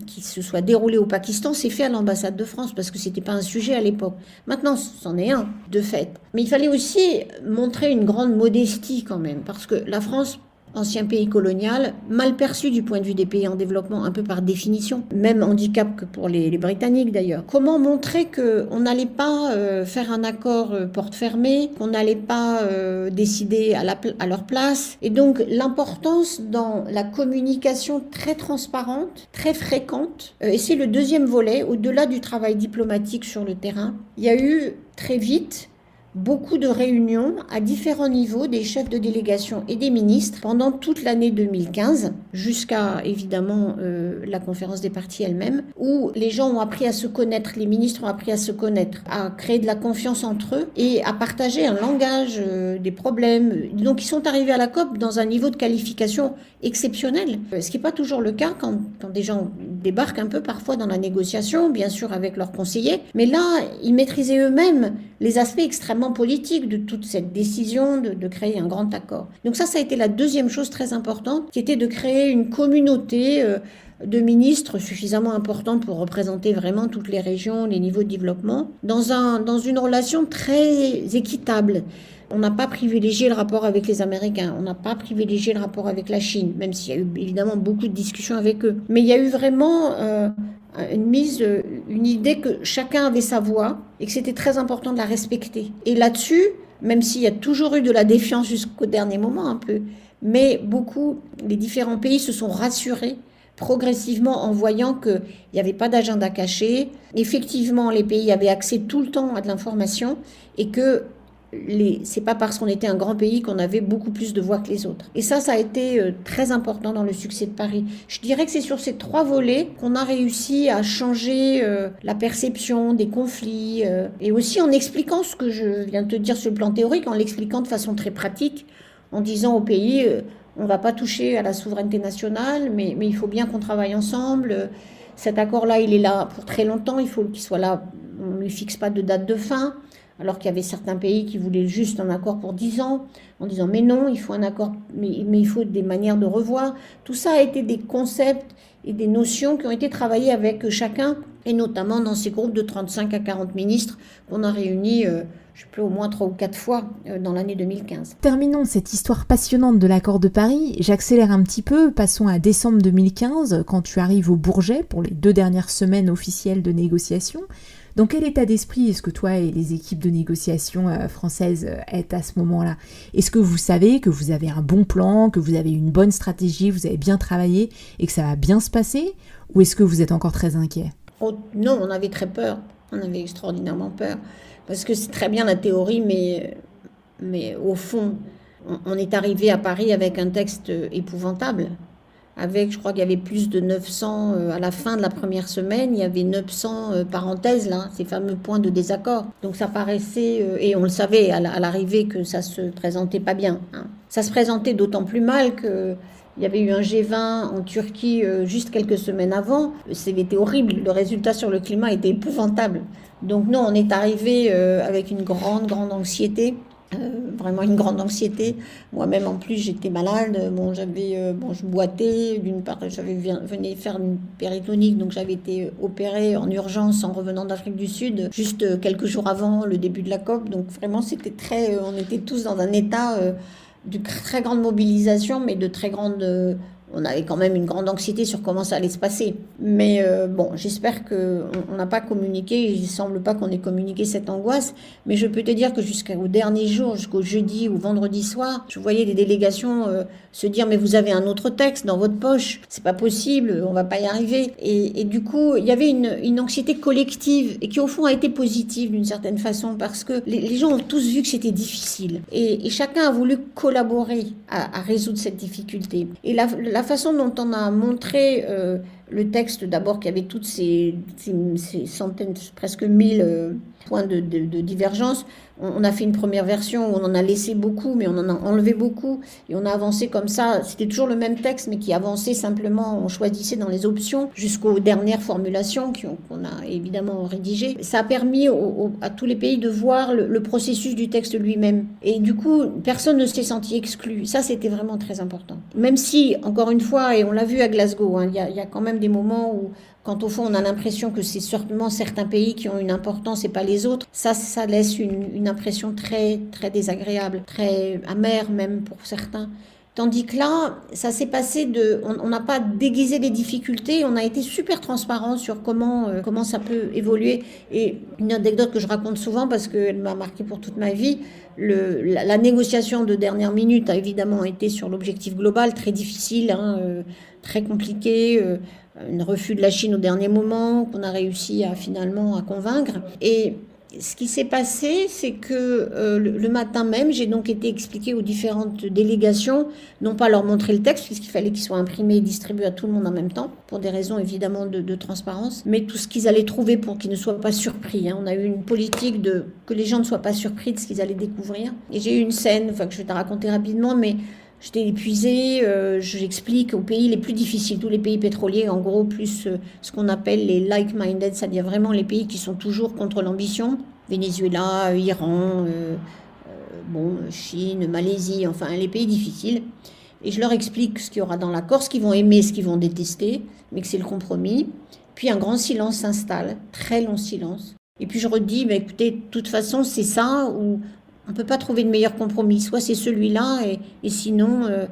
qui se soit déroulée au Pakistan s'est fait à l'ambassade de France parce que c'était pas un sujet à l'époque. Maintenant, c'en est un de fait. Mais il fallait aussi montrer une grande modestie quand même parce que la France ancien pays colonial, mal perçu du point de vue des pays en développement, un peu par définition, même handicap que pour les, Britanniques d'ailleurs. Comment montrer qu'on n'allait pas euh, faire un accord euh, porte fermée, qu'on n'allait pas euh, décider à, à, leur place, et donc l'importance dans la communication très transparente, très fréquente, et c'est le deuxième volet, au-delà du travail diplomatique sur le terrain, il y a eu très vite beaucoup de réunions à différents niveaux des chefs de délégation et des ministres pendant toute l'année 2015, jusqu'à évidemment euh, la conférence des partis elle-même, où les gens ont appris à se connaître, les ministres ont appris à se connaître, à créer de la confiance entre eux et à partager un langage euh, des problèmes. Donc ils sont arrivés à la COP dans un niveau de qualification exceptionnel, euh, ce qui n'est pas toujours le cas quand, quand des gens débarquent un peu parfois dans la négociation, bien sûr avec leurs conseillers, mais là, ils maîtrisaient eux-mêmes les aspects extrêmement politiques de toute cette décision de, créer un grand accord. Donc ça, ça a été la deuxième chose très importante, qui était de créer une communauté euh, de ministres suffisamment importante pour représenter vraiment toutes les régions, les niveaux de développement, dans, un, dans une relation très équitable. On n'a pas privilégié le rapport avec les Américains, on n'a pas privilégié le rapport avec la Chine, même s'il y a eu évidemment beaucoup de discussions avec eux. Mais il y a eu vraiment euh, une mise, une idée que chacun avait sa voix et que c'était très important de la respecter. Et là-dessus, même s'il y a toujours eu de la défiance jusqu'au dernier moment un peu, mais beaucoup, les différents pays se sont rassurés progressivement en voyant qu'il n'y avait pas d'agenda caché. Effectivement, les pays avaient accès tout le temps à de l'information et que c'est pas parce qu'on était un grand pays qu'on avait beaucoup plus de voix que les autres. Et ça, ça a été euh, très important dans le succès de Paris. Je dirais que c'est sur ces trois volets qu'on a réussi à changer euh, la perception des conflits euh, et aussi en expliquant ce que je viens de te dire sur le plan théorique, en l'expliquant de façon très pratique, en disant au pays on va pas toucher à la souveraineté nationale, mais, mais il faut bien qu'on travaille ensemble. Cet accord-là, il est là pour très longtemps, il faut qu'il soit là, on ne lui fixe pas de date de fin alors qu'il y avait certains pays qui voulaient juste un accord pour 10 ans, en disant mais non, il faut un accord, mais, il faut des manières de revoir. Tout ça a été des concepts et des notions qui ont été travaillées avec chacun, et notamment dans ces groupes de 35 à 40 ministres qu'on a réunis, euh, je sais plus, au moins trois ou quatre fois euh, dans l'année 2015. Terminons cette histoire passionnante de l'accord de Paris. J'accélère un petit peu, passons à décembre 2015, quand tu arrives au Bourget pour les deux dernières semaines officielles de négociation. Dans quel état d'esprit est-ce que toi et les équipes de négociation euh, françaises euh, êtes à ce moment-là? Est-ce que vous savez que vous avez un bon plan, que vous avez une bonne stratégie, vous avez bien travaillé et que ça va bien se passer? Ou est-ce que vous êtes encore très inquiet? Oh, Non, on avait très peur. On avait extraordinairement peur. Parce que c'est très bien la théorie, mais, mais au fond, on est arrivé à Paris avec un texte épouvantable avec, je crois qu'il y avait plus de 900, euh, à la fin de la première semaine, il y avait 900 euh, parenthèses, là, ces fameux points de désaccord. Donc ça paraissait, euh, et on le savait à l'arrivée, que ça se présentait pas bien. Hein. Ça se présentait d'autant plus mal que il y avait eu un G20 en Turquie juste quelques semaines avant. C'était horrible. Le résultat sur le climat était épouvantable. Donc non, on est arrivé avec une grande, grande anxiété. Euh, vraiment une grande anxiété. Moi-même, en plus, j'étais malade. Bon, j'avais, euh, bon, je boitais. D'une part, j'avais venu faire une péritonique, donc j'avais été opérée en urgence en revenant d'Afrique du Sud, juste quelques jours avant le début de la COP. Donc vraiment, c'était très, on était tous dans un état euh, de très grande mobilisation, mais de très grande on avait quand même une grande anxiété sur comment ça allait se passer. Mais euh, bon, j'espère qu'on n'a pas communiqué, il ne semble pas qu'on ait communiqué cette angoisse, mais je peux te dire que jusqu'au dernier jour, jusqu'au jeudi ou vendredi soir, je voyais des délégations euh, se dire mais vous avez un autre texte dans votre poche, c'est pas possible, on va pas y arriver. Et, du coup, il y avait une, anxiété collective et qui au fond a été positive d'une certaine façon parce que les, gens ont tous vu que c'était difficile et, chacun a voulu collaborer à, résoudre cette difficulté. Et la la façon dont on a montré euh, le texte, d'abord, qu'il y avait toutes ces, centaines, presque mille euh, points de, divergence, on a fait une première version où on en a laissé beaucoup, mais on en a enlevé beaucoup, et on a avancé comme ça. C'était toujours le même texte, mais qui avançait simplement, on choisissait dans les options jusqu'aux dernières formulations qu'on a évidemment rédigées. Ça a permis à tous les pays de voir le, processus du texte lui-même. Et du coup, personne ne s'est senti exclu. Ça, c'était vraiment très important. Même si, encore une fois, et on l'a vu à Glasgow, hein, il y a quand même des moments où quand au fond on a l'impression que c'est certainement certains pays qui ont une importance et pas les autres, ça, ça laisse une, impression très, très désagréable, très amère même pour certains. Tandis que là, ça s'est passé de, on n'a pas déguisé les difficultés, on a été super transparent sur comment euh, comment ça peut évoluer. Et une anecdote que je raconte souvent parce qu'elle m'a marqué pour toute ma vie, le, la, négociation de dernière minute a évidemment été sur l'objectif global très difficile, hein, euh, très compliqué. Euh, un refus de la Chine au dernier moment qu'on a réussi à finalement à convaincre. Et ce qui s'est passé, c'est que euh, le, matin même, j'ai donc été expliqué aux différentes délégations, non pas leur montrer le texte, puisqu'il fallait qu'il soit imprimé et distribué à tout le monde en même temps, pour des raisons évidemment de, transparence, mais tout ce qu'ils allaient trouver pour qu'ils ne soient pas surpris. Hein. On a eu une politique de que les gens ne soient pas surpris de ce qu'ils allaient découvrir. Et j'ai eu une scène, enfin que je vais te raconter rapidement, mais J'étais épuisée, euh, j'explique aux pays les plus difficiles, tous les pays pétroliers, en gros, plus euh, ce qu'on appelle les like-minded, c'est-à-dire vraiment les pays qui sont toujours contre l'ambition, Venezuela, Iran, euh, bon, Chine, Malaisie, enfin les pays difficiles. Et je leur explique ce qu'il y aura dans l'accord, ce qu'ils vont aimer, ce qu'ils vont détester, mais que c'est le compromis. Puis un grand silence s'installe, très long silence. Et puis je redis, mais écoutez, de toute façon, c'est ça, ou on ne peut pas trouver de meilleur compromis. Soit c'est celui-là, et, sinon, euh,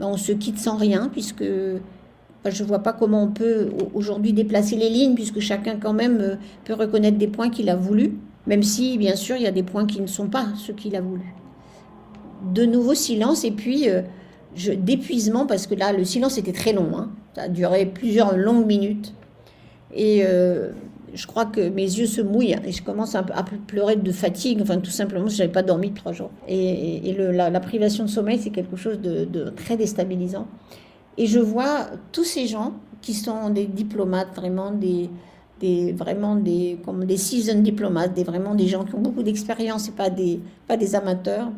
ben, on se quitte sans rien, puisque ben, je ne vois pas comment on peut aujourd'hui déplacer les lignes, puisque chacun quand même euh, peut reconnaître des points qu'il a voulu, même si, bien sûr, il y a des points qui ne sont pas ceux qu'il a voulu. De nouveau silence, et puis euh, d'épuisement, parce que là, le silence était très long, hein. ça a duré plusieurs longues minutes. Et je crois que mes yeux se mouillent et je commence à, pleurer de fatigue, enfin tout simplement, je n'avais pas dormi trois jours. Et, la, privation de sommeil, c'est quelque chose de, très déstabilisant. Et je vois tous ces gens qui sont des diplomates, vraiment des, des vraiment des comme des seasoned diplomates, des vraiment des gens qui ont beaucoup d'expérience et pas des pas des amateurs,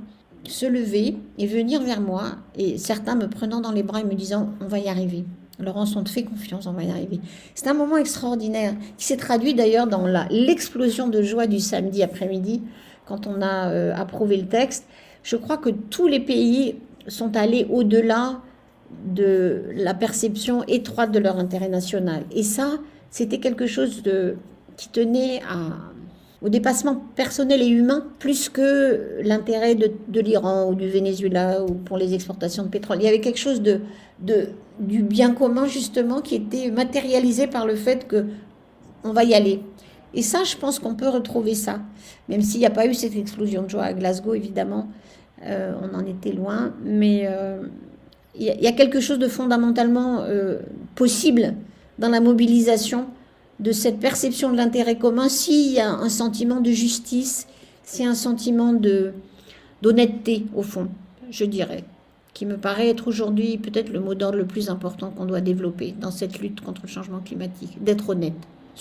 se lever et venir vers moi et certains me prenant dans les bras et me disant on va y arriver. Laurence, on te fait confiance, on va y arriver. C'est un moment extraordinaire qui s'est traduit d'ailleurs dans l'explosion de joie du samedi après-midi quand on a euh, approuvé le texte. Je crois que tous les pays sont allés au-delà de la perception étroite de leur intérêt national. Et ça, c'était quelque chose qui tenait à, au dépassement personnel et humain plus que l'intérêt de, l'Iran ou du Venezuela ou pour les exportations de pétrole. Il y avait quelque chose de, du bien commun justement qui était matérialisé par le fait que on va y aller. Et ça, je pense qu'on peut retrouver ça, même s'il n'y a pas eu cette explosion de joie à Glasgow, évidemment, euh, on en était loin, mais euh, il y, a quelque chose de fondamentalement euh, possible dans la mobilisation de cette perception de l'intérêt commun, s'il y a un sentiment de justice, c'est un sentiment d'honnêteté au fond, je dirais, qui me paraît être aujourd'hui peut-être le mot d'ordre le plus important qu'on doit développer dans cette lutte contre le changement climatique, d'être honnête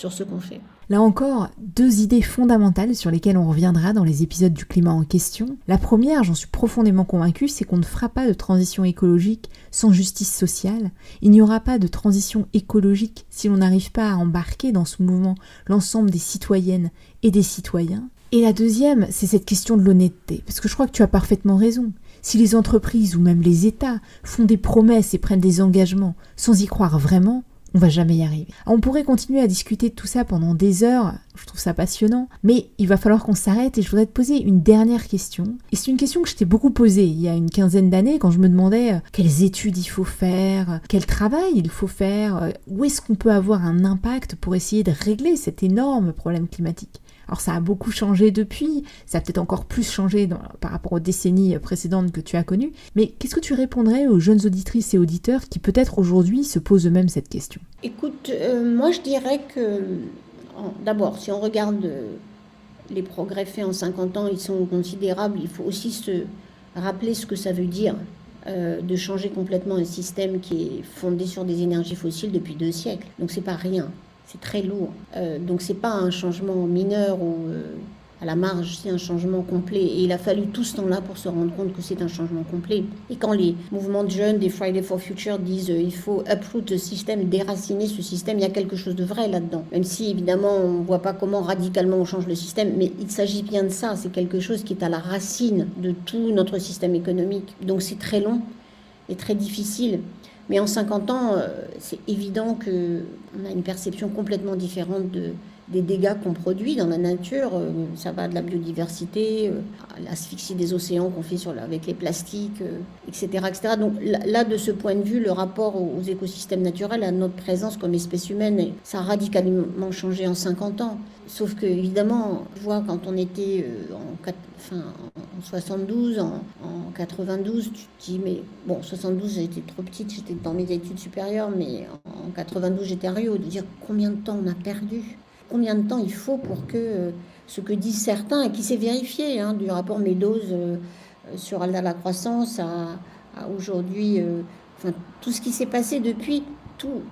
ce qu'on fait. Là encore, deux idées fondamentales sur lesquelles on reviendra dans les épisodes du climat en question. La première, j'en suis profondément convaincue, c'est qu'on ne fera pas de transition écologique sans justice sociale. Il n'y aura pas de transition écologique si l'on n'arrive pas à embarquer dans ce mouvement l'ensemble des citoyennes et des citoyens. Et la deuxième, c'est cette question de l'honnêteté, parce que je crois que tu as parfaitement raison. Si les entreprises ou même les États font des promesses et prennent des engagements sans y croire vraiment, on va jamais y arriver. On pourrait continuer à discuter de tout ça pendant des heures, je trouve ça passionnant, mais il va falloir qu'on s'arrête et je voudrais te poser une dernière question. Et c'est une question que je t'ai beaucoup posée il y a une quinzaine d'années quand je me demandais euh, quelles études il faut faire, quel travail il faut faire, euh, où est-ce qu'on peut avoir un impact pour essayer de régler cet énorme problème climatique? Alors ça a beaucoup changé depuis, ça a peut-être encore plus changé par rapport aux décennies précédentes que tu as connues, mais qu'est-ce que tu répondrais aux jeunes auditrices et auditeurs qui peut-être aujourd'hui se posent eux-mêmes cette question? Écoute, euh, moi je dirais que d'abord, si on regarde euh, les progrès faits en 50 ans, ils sont considérables, il faut aussi se rappeler ce que ça veut dire. Euh, de changer complètement un système qui est fondé sur des énergies fossiles depuis deux siècles. Donc c'est pas rien c'est très lourd. Euh, donc c'est pas un changement mineur ou euh, à la marge, c'est un changement complet. Et il a fallu tout ce temps-là pour se rendre compte que c'est un changement complet. Et quand les mouvements de jeunes des Friday for Future disent euh, il faut uproot le système, déraciner ce système, il y a quelque chose de vrai là-dedans. Même si évidemment on voit pas comment radicalement on change le système, mais il s'agit bien de ça. C'est quelque chose qui est à la racine de tout notre système économique. Donc c'est très long et très difficile. Mais en 50 ans, euh, c'est évident qu'on a une perception complètement différente de, des dégâts qu'on produit dans la nature. Euh, ça va de la biodiversité, euh, l'asphyxie des océans qu'on fait avec les plastiques, etc., etc. Donc là, de ce point de vue, le rapport aux écosystèmes naturels, à notre présence comme espèce humaine, ça a radicalement changé en 50 ans. Sauf que, évidemment, je vois quand on était en 72, en, 92, tu te dis, mais bon, 72, j'étais trop petite, j'étais dans mes études supérieures, mais en 92, j'étais à Rio, de dire combien de temps on a perdu, combien de temps il faut pour que ce que disent certains et qui s'est vérifié, hein, du rapport Meadows euh, sur la croissance à, aujourd'hui, enfin, tout ce qui s'est passé depuis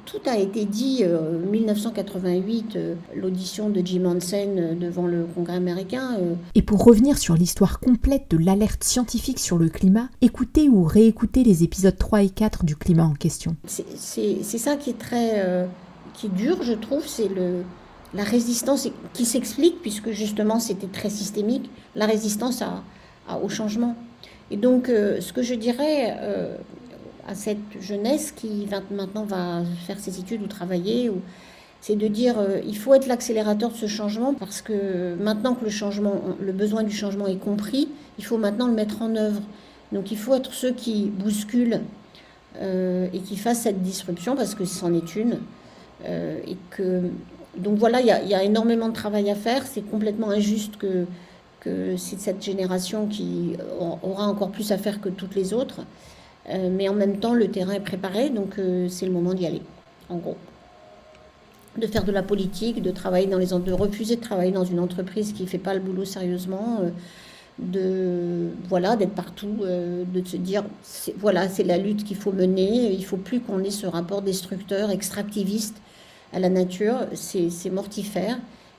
tout, a été dit. Euh, 1988, euh, l'audition de Jim Hansen euh, devant le Congrès américain. Et pour revenir sur l'histoire complète de l'alerte scientifique sur le climat, écoutez ou réécoutez les épisodes 3 et 4 du climat en question. C'est ça qui est très qui est dur, je trouve, c'est le la résistance qui s'explique puisque justement c'était très systémique, la résistance à, au changement. Et donc, ce que je dirais à cette jeunesse qui maintenant va faire ses études ou travailler. C'est de dire euh, il faut être l'accélérateur de ce changement parce que maintenant que le changement, le besoin du changement est compris, il faut maintenant le mettre en œuvre. Donc il faut être ceux qui bousculent euh, et qui fassent cette disruption parce que c'en est une. Euh, et que donc voilà, il y, a énormément de travail à faire. C'est complètement injuste que c'est cette génération qui aura encore plus à faire que toutes les autres. Euh, mais en même temps, le terrain est préparé, donc euh, c'est le moment d'y aller, en gros. De faire de la politique, de travailler dans les de refuser de travailler dans une entreprise qui ne fait pas le boulot sérieusement, euh, de voilà d'être partout, de se dire voilà c'est la lutte qu'il faut mener. Il faut plus qu'on ait ce rapport destructeur, extractiviste à la nature. C'est mortifère.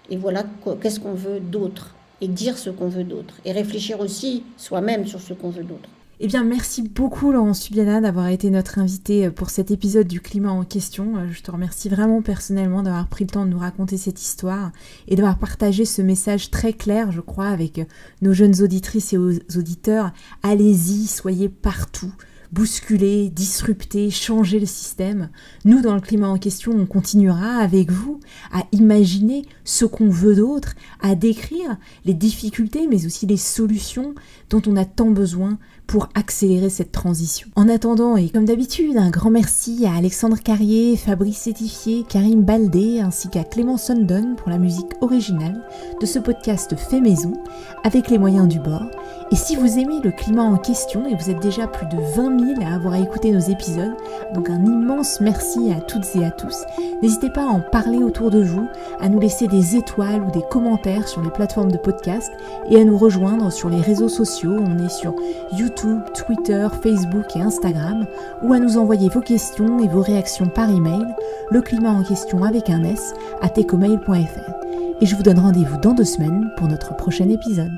Et voilà qu'est-ce qu'on veut d'autre et dire ce qu'on veut d'autre et réfléchir aussi soi-même sur ce qu'on veut d'autre. Eh bien, merci beaucoup Laurence Subiana d'avoir été notre invité euh, pour cet épisode du climat en question. Euh, je te remercie vraiment personnellement d'avoir pris le temps de nous raconter cette histoire et d'avoir partagé ce message très clair, je crois, avec euh, nos jeunes auditrices et auditeurs. Allez-y, soyez partout bousculer, disrupter, changer le système. Nous, dans le climat en question, on continuera avec vous à imaginer ce qu'on veut d'autre, à décrire les difficultés, mais aussi les solutions dont on a tant besoin pour accélérer cette transition. En attendant, et comme d'habitude, un grand merci à Alexandre Carrier, Fabrice Sétifié, Karim Baldé ainsi qu'à Clément Sundon pour la musique originale de ce podcast fait maison avec les moyens du bord. Et si vous aimez le climat en question, et vous êtes déjà plus de 20 000 à avoir écouté nos épisodes, donc un immense merci à toutes et à tous, n'hésitez pas à en parler autour de vous, à nous laisser des étoiles ou des commentaires sur les plateformes de podcast et à nous rejoindre sur les réseaux sociaux. On est sur YouTube, Twitter, Facebook et Instagram, ou à nous envoyer vos questions et vos réactions par email, le climat en question avec un S, à tecomail.fr. Et je vous donne rendez-vous dans deux semaines pour notre prochain épisode.